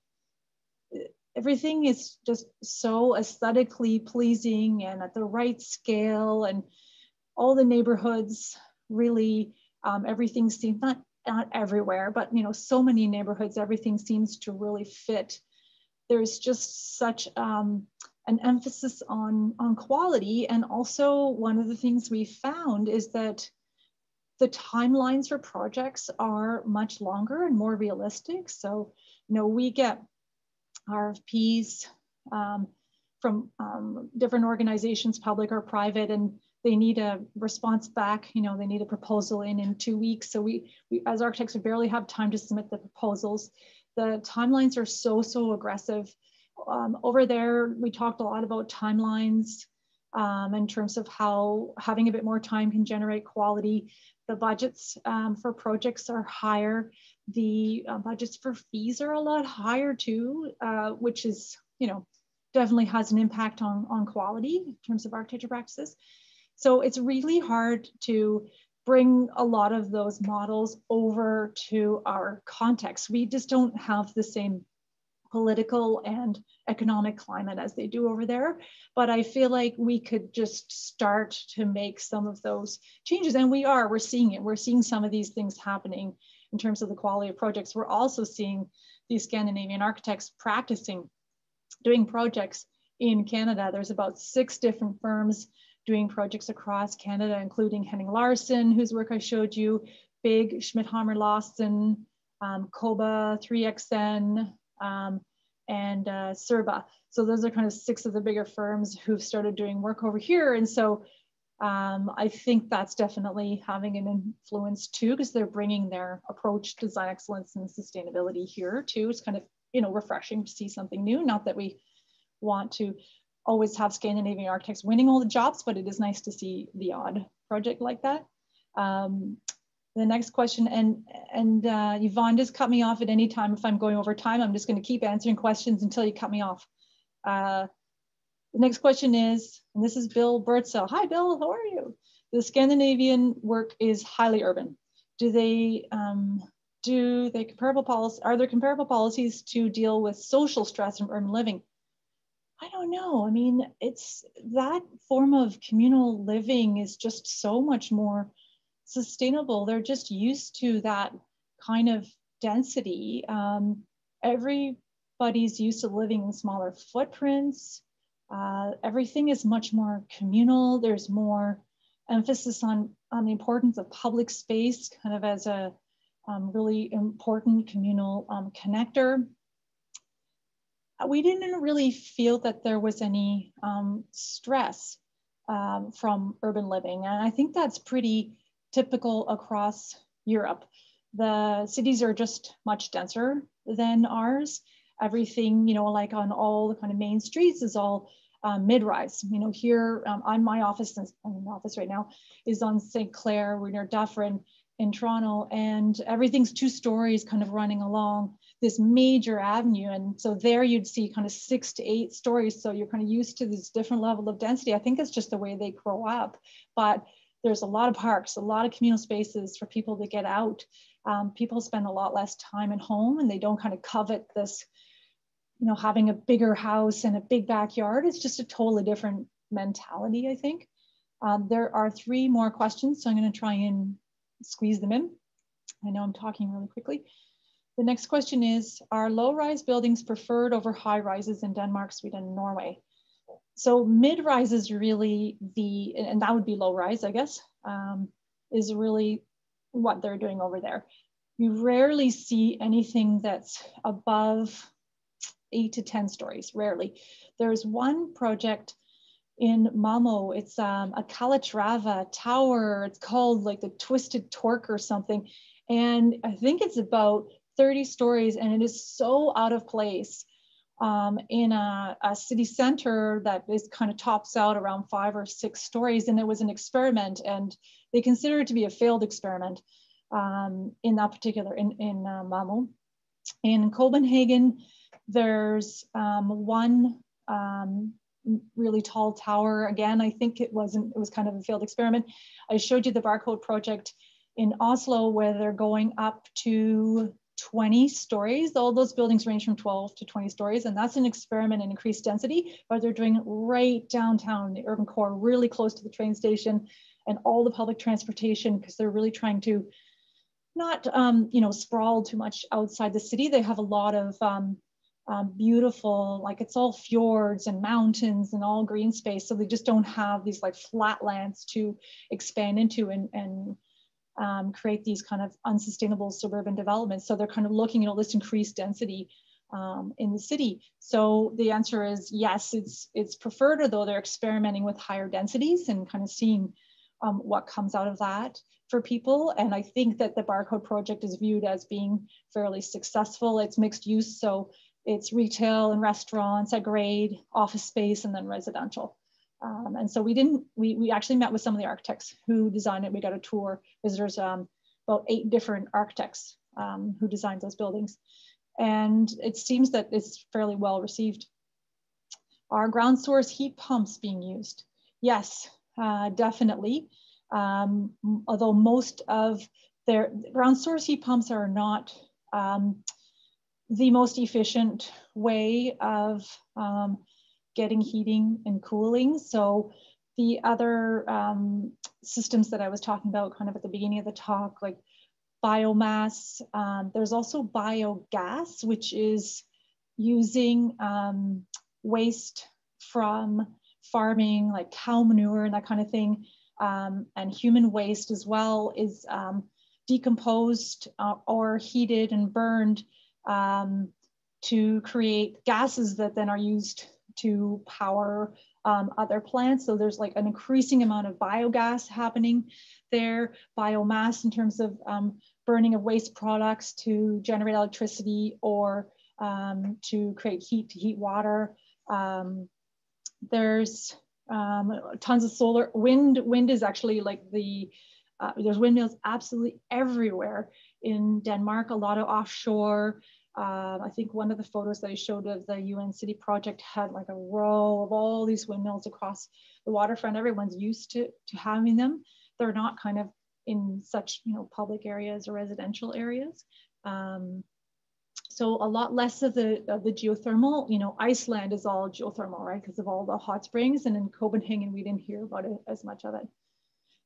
everything is just so aesthetically pleasing and at the right scale and all the neighborhoods really um, everything seems not not everywhere but you know so many neighborhoods everything seems to really fit there's just such um, an emphasis on on quality and also one of the things we found is that the timelines for projects are much longer and more realistic so you know we get RFPs um, from um, different organizations, public or private, and they need a response back. You know, they need a proposal in in two weeks. So we, we as architects, we barely have time to submit the proposals. The timelines are so, so aggressive. Um, over there, we talked a lot about timelines um, in terms of how having a bit more time can generate quality. The budgets um, for projects are higher the uh, budgets for fees are a lot higher too, uh, which is, you know, definitely has an impact on, on quality in terms of architecture practices. So it's really hard to bring a lot of those models over to our context. We just don't have the same political and economic climate as they do over there. But I feel like we could just start to make some of those changes. And we are, we're seeing it. We're seeing some of these things happening in terms of the quality of projects. We're also seeing these Scandinavian architects practicing doing projects in Canada. There's about six different firms doing projects across Canada, including Henning Larsen, whose work I showed you, BIG, Schmidhammer Lawson, um, COBE, 3XN, um, and uh, Serba. So those are kind of six of the bigger firms who've started doing work over here. And so um, I think that's definitely having an influence too, because they're bringing their approach to design excellence and sustainability here too. It's kind of, you know, refreshing to see something new. Not that we want to always have Scandinavian architects winning all the jobs, but it is nice to see the odd project like that. Um, the next question, and and uh, Yvonne, just cut me off at any time if I'm going over time. I'm just going to keep answering questions until you cut me off. Uh, the next question is, and this is Bill Bertzel. Hi, Bill, how are you? The Scandinavian work is highly urban. Do they um, do they comparable policies? Are there comparable policies to deal with social stress in urban living? I don't know. I mean, it's that form of communal living is just so much more sustainable. They're just used to that kind of density. Um, everybody's used to living in smaller footprints. Uh, everything is much more communal. There's more emphasis on, on the importance of public space kind of as a um, really important communal um, connector. Uh, we didn't really feel that there was any um, stress um, from urban living. And I think that's pretty typical across Europe. The cities are just much denser than ours. Everything, you know, like on all the kind of main streets is all um, mid-rise. You know, here um, on my office, I'm in office right now, is on St. Clair. We're near Dufferin in Toronto, and everything's two stories, kind of running along this major avenue. And so there you'd see kind of six to eight stories. So you're kind of used to this different level of density. I think it's just the way they grow up, but there's a lot of parks, a lot of communal spaces for people to get out. Um, people spend a lot less time at home and they don't kind of covet this you know, having a bigger house and a big backyard. It's just a totally different mentality, I think. Um, there are three more questions, so I'm going to try and squeeze them in. I know I'm talking really quickly. The next question is, are low-rise buildings preferred over high-rises in Denmark, Sweden, and Norway? So mid-rise is really the, and that would be low-rise, I guess, um, is really what they're doing over there. You rarely see anything that's above eight to 10 stories, rarely. There's one project in Malmo. It's um, a Calatrava tower. It's called like the Twisted Torque or something. And I think it's about 30 stories and it is so out of place um, in a, a, city center that is kind of tops out around five or six stories. And it was an experiment and they consider it to be a failed experiment um, in that particular, in, in uh, Malmo. In Copenhagen, there's um, one um, really tall tower. Again, I think it wasn't, it was kind of a failed experiment. I showed you the barcode project in Oslo where they're going up to 20 stories. All those buildings range from 12 to 20 stories, and that's an experiment in increased density, but they're doing it right downtown the urban core, really close to the train station and all the public transportation, because they're really trying to not, um, you know, sprawl too much outside the city. They have a lot of um, um, beautiful, like it's all fjords and mountains and all green space. So they just don't have these like flatlands to expand into and, and um, create these kind of unsustainable suburban developments. So they're kind of looking at all this increased density um, in the city. So the answer is yes, it's, it's preferred, although they're experimenting with higher densities and kind of seeing um, what comes out of that for people. And I think that the barcode project is viewed as being fairly successful. It's mixed use, so it's retail and restaurants at grade, office space, and then residential. Um, and so we didn't, we, we actually met with some of the architects who designed it. We got a tour, visitors, um, about eight different architects um, who designed those buildings. And it seems that it's fairly well received. Are ground source heat pumps being used? Yes, uh, definitely. Um, although most of their ground source heat pumps are not um, the most efficient way of um, getting heating and cooling. So the other um, systems that I was talking about kind of at the beginning of the talk, like biomass, um, there's also biogas, which is using um, waste from farming, like cow manure and that kind of thing, um, and human waste as well is um, decomposed uh, or heated and burned um, to create gases that then are used to power um, other plants. So there's like an increasing amount of biogas happening there, biomass in terms of um, burning of waste products to generate electricity or um, to create heat to heat water. Um, there's um, tons of solar, wind, wind is actually like the, uh, there's windmills absolutely everywhere in Denmark, a lot of offshore. Uh, I think one of the photos that I showed of the UN City project had like a row of all these windmills across the waterfront. Everyone's used to, to having them. They're not kind of in such you know public areas or residential areas. Um, so a lot less of the, of the geothermal, you know, Iceland is all geothermal, right? Because of all the hot springs. And in Copenhagen, we didn't hear about it as much of it.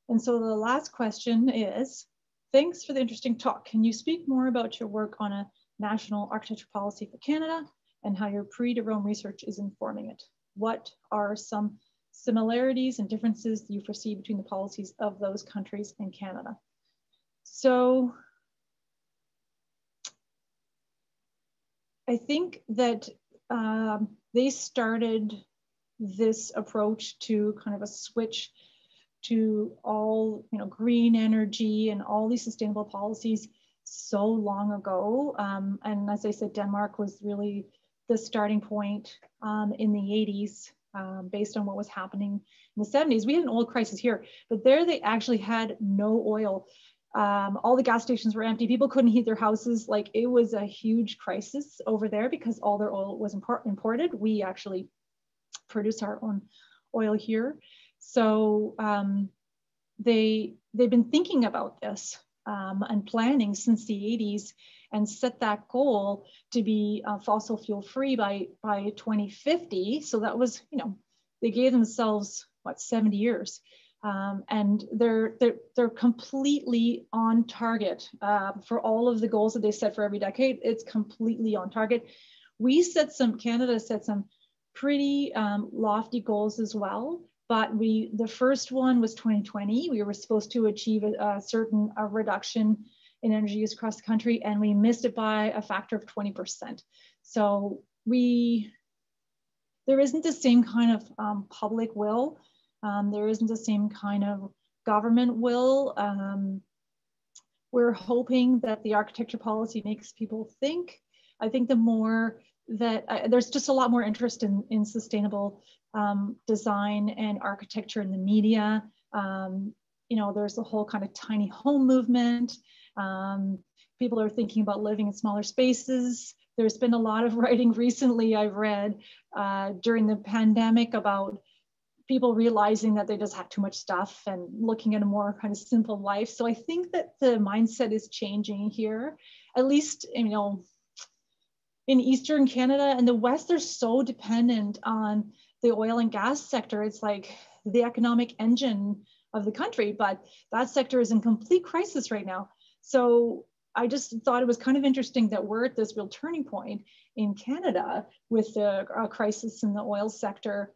And so the last question is, thanks for the interesting talk. Can you speak more about your work on a national architecture policy for Canada and how your Prix de Rome research is informing it? What are some similarities and differences you foresee between the policies of those countries and Canada? So I think that um, they started this approach to kind of a switch to all you know green energy and all these sustainable policies so long ago. Um, and as I said, Denmark was really the starting point um, in the 80s um, based on what was happening in the 70s. We had an oil crisis here, but there they actually had no oil. Um, all the gas stations were empty. People couldn't heat their houses. Like it was a huge crisis over there because all their oil was import imported. We actually produce our own oil here. So um, they, they've been thinking about this um, and planning since the 80s and set that goal to be uh, fossil fuel free by, by 2050. So that was, you know, they gave themselves, what, 70 years. Um, and they're, they're, they're completely on target uh, for all of the goals that they set for every decade. It's completely on target. We set some, Canada set some pretty um, lofty goals as well but we the first one was 2020 we were supposed to achieve a, a certain a reduction in energy use across the country and we missed it by a factor of 20% so we there isn't the same kind of um, public will. Um, there isn't the same kind of government will. Um, we're hoping that the architecture policy makes people think. I think the more that there's just a lot more interest in, in sustainable um, design and architecture in the media. Um, you know, there's a whole kind of tiny home movement. Um, people are thinking about living in smaller spaces. There's been a lot of writing recently I've read uh, during the pandemic about people realizing that they just have too much stuff and looking at a more kind of simple life. So I think that the mindset is changing here, at least, you know, in Eastern Canada and the West, they're so dependent on the oil and gas sector. It's like the economic engine of the country, but that sector is in complete crisis right now. So I just thought it was kind of interesting that we're at this real turning point in Canada with the uh, crisis in the oil sector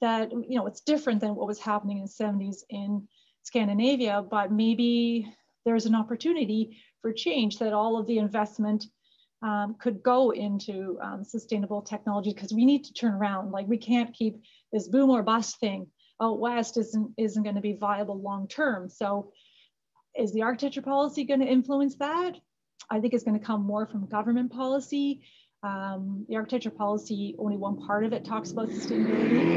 that, you know, it's different than what was happening in the 70s in Scandinavia, but maybe there's an opportunity for change that all of the investment um, could go into um, sustainable technology because we need to turn around. Like we can't keep this boom or bust thing out west isn't isn't going to be viable long term. So is the architecture policy going to influence that? I think it's going to come more from government policy. Um, the architecture policy, only one part of it talks about sustainability.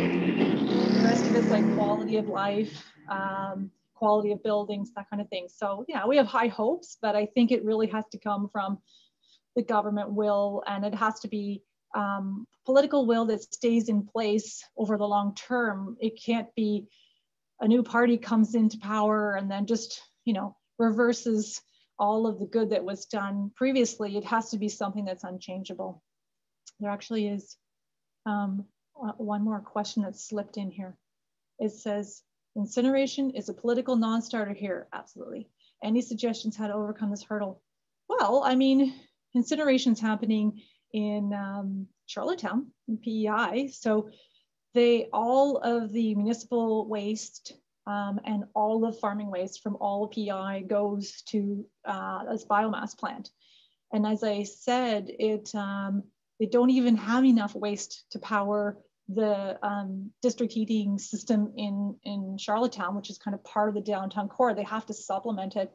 The rest of it's like quality of life, um, quality of buildings, that kind of thing. So yeah, we have high hopes, but I think it really has to come from the government will, and it has to be um, political will that stays in place over the long term. It can't be a new party comes into power and then just, you know, reverses all of the good that was done previously. It has to be something that's unchangeable. There actually is um, one more question that slipped in here. It says, incineration is a political non-starter here. Absolutely. Any suggestions how to overcome this hurdle? Well, I mean, incineration's happening in um, Charlottetown, in PEI. So they, all of the municipal waste um, and all the farming waste from all of PEI goes to uh, this biomass plant. And as I said, it um, they don't even have enough waste to power the um, district heating system in, in Charlottetown, which is kind of part of the downtown core. They have to supplement it.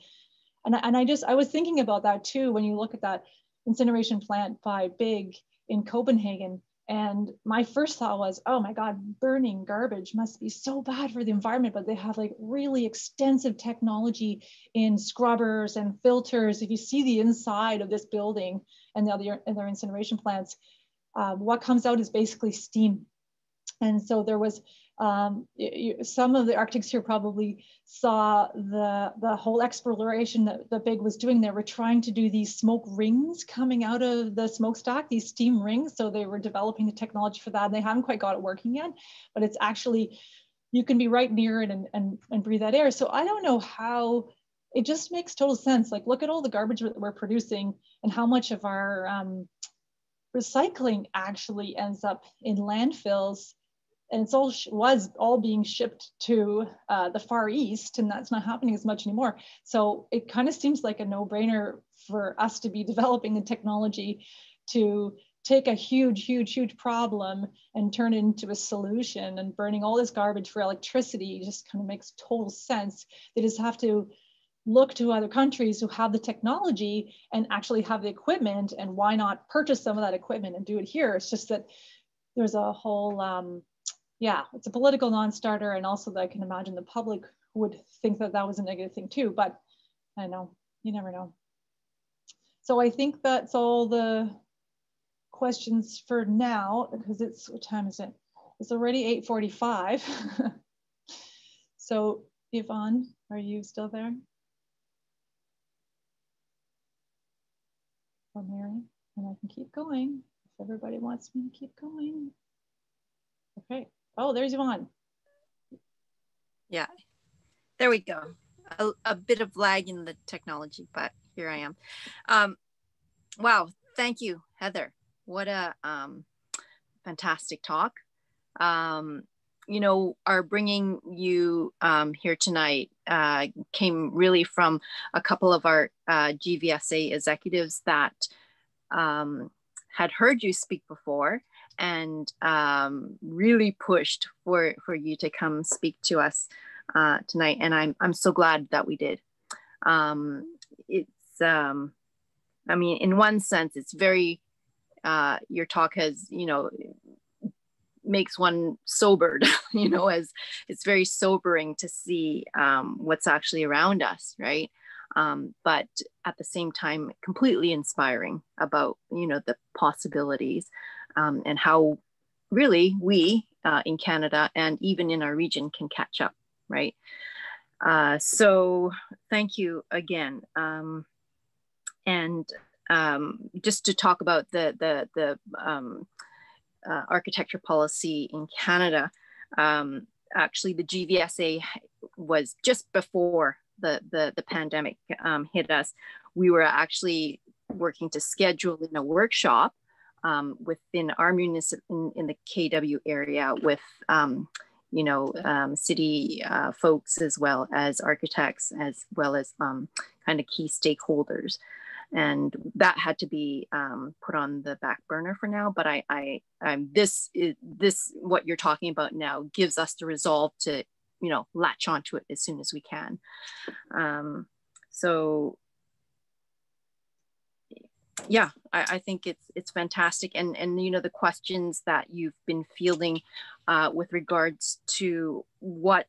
And, and I just, I was thinking about that too, when you look at that incineration plant by BIG in Copenhagen. And my first thought was, oh my God, burning garbage must be so bad for the environment. But they have like really extensive technology in scrubbers and filters. If you see the inside of this building and the other, other incineration plants, um, what comes out is basically steam. And so there was um, you, some of the Arctics here probably saw the, the whole exploration that, that BIG was doing. They were trying to do these smoke rings coming out of the smokestack, these steam rings. So they were developing the technology for that. And they haven't quite got it working yet, but it's actually, you can be right near it and, and, and breathe that air. So I don't know how, it just makes total sense. Like look at all the garbage that we're producing and how much of our um, recycling actually ends up in landfills and all was all being shipped to uh, the far east and that's not happening as much anymore. So it kind of seems like a no-brainer for us to be developing the technology to take a huge huge huge problem and turn it into a solution. And burning all this garbage for electricity just kind of makes total sense. They just have to look to other countries who have the technology and actually have the equipment and why not purchase some of that equipment and do it here? It's just that there's a whole um, yeah, it's a political non-starter, and also that I can imagine the public would think that that was a negative thing too. But I know you never know. So I think that's all the questions for now because it's what time is it? It's already 8:45. so Yvonne, are you still there? Or Mary? And I can keep going if everybody wants me to keep going. Okay. Oh, there's one. Yeah, there we go. A, a, bit of lag in the technology, but here I am. Um, wow, thank you, Heather. What a um, fantastic talk. Um, you know, our bringing you um, here tonight uh, came really from a couple of our uh, GVSA executives that um, had heard you speak before and um, really pushed for for you to come speak to us uh, tonight, and I'm I'm so glad that we did. Um, it's um, I mean, in one sense, it's very uh, your talk has you know makes one sobered you know as it's very sobering to see um, what's actually around us right um, but at the same time completely inspiring about you know the possibilities um, and how really we uh, in canada and even in our region can catch up right uh, so thank you again um, and um, just to talk about the the the um, uh, architecture policy in Canada, um, actually the GVSA was just before the, the, the pandemic um, hit us. We were actually working to schedule in a workshop um, within our municipal in, in, the KW area with um, you know um, city uh, folks as well as architects as well as um, kind of key stakeholders and that had to be um, put on the back burner for now. But I, I, um, this is this what you're talking about now gives us the resolve to, you know, latch onto it as soon as we can. Um, so, yeah, I, I, think it's it's fantastic, and and you know the questions that you've been fielding uh, with regards to what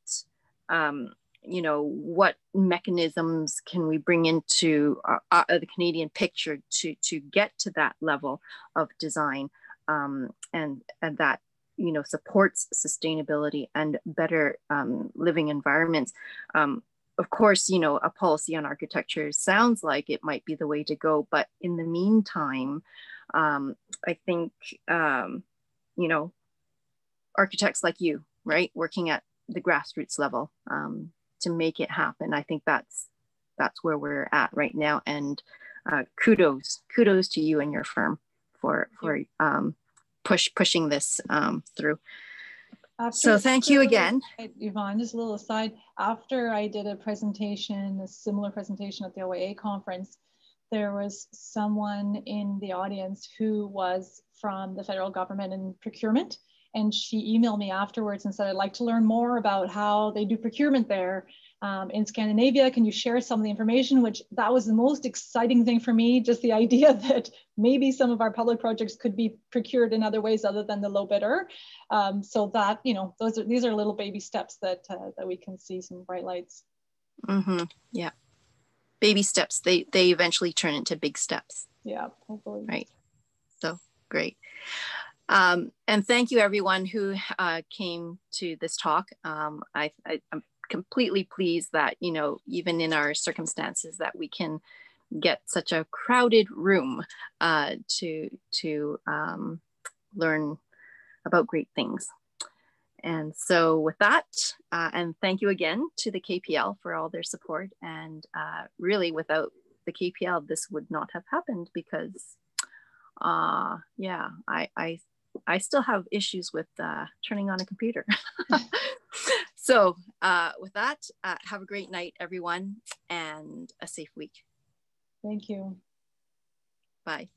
um, you know what mechanisms can we bring into uh, uh, the canadian picture to to get to that level of design um, and and that you know supports sustainability and better um, living environments. Um, of course you know a policy on architecture sounds like it might be the way to go but in the meantime um, i think um, you know architects like you right working at the grassroots level um, to make it happen. I think that's that's where we're at right now. And uh, kudos, kudos to you and your firm for for um, push pushing this um, through. After so thank you again. Yvonne, just a little aside. After I did a presentation, a similar presentation at the OAA conference, there was someone in the audience who was from the federal government in procurement and she emailed me afterwards and said, I'd like to learn more about how they do procurement there um, in Scandinavia. Can you share some of the information? Which that was the most exciting thing for me, just the idea that maybe some of our public projects could be procured in other ways other than the low bidder. Um, so that, you know, those are, these are little baby steps that, uh, that we can see some bright lights. Mm-hmm. Yeah. Baby steps, they, they eventually turn into big steps. Yeah, hopefully. Right. So great. Um, and thank you everyone who uh, came to this talk. Um, I, I, am completely pleased that, you know, even in our circumstances that we can get such a crowded room uh, to, to um, learn about great things. And so with that, uh, and thank you again to the KPL for all their support. And uh, really without the KPL, this would not have happened because uh, yeah, I, I I still have issues with uh, turning on a computer. so uh, with that, uh, have a great night, everyone, and a safe week. Thank you. Bye.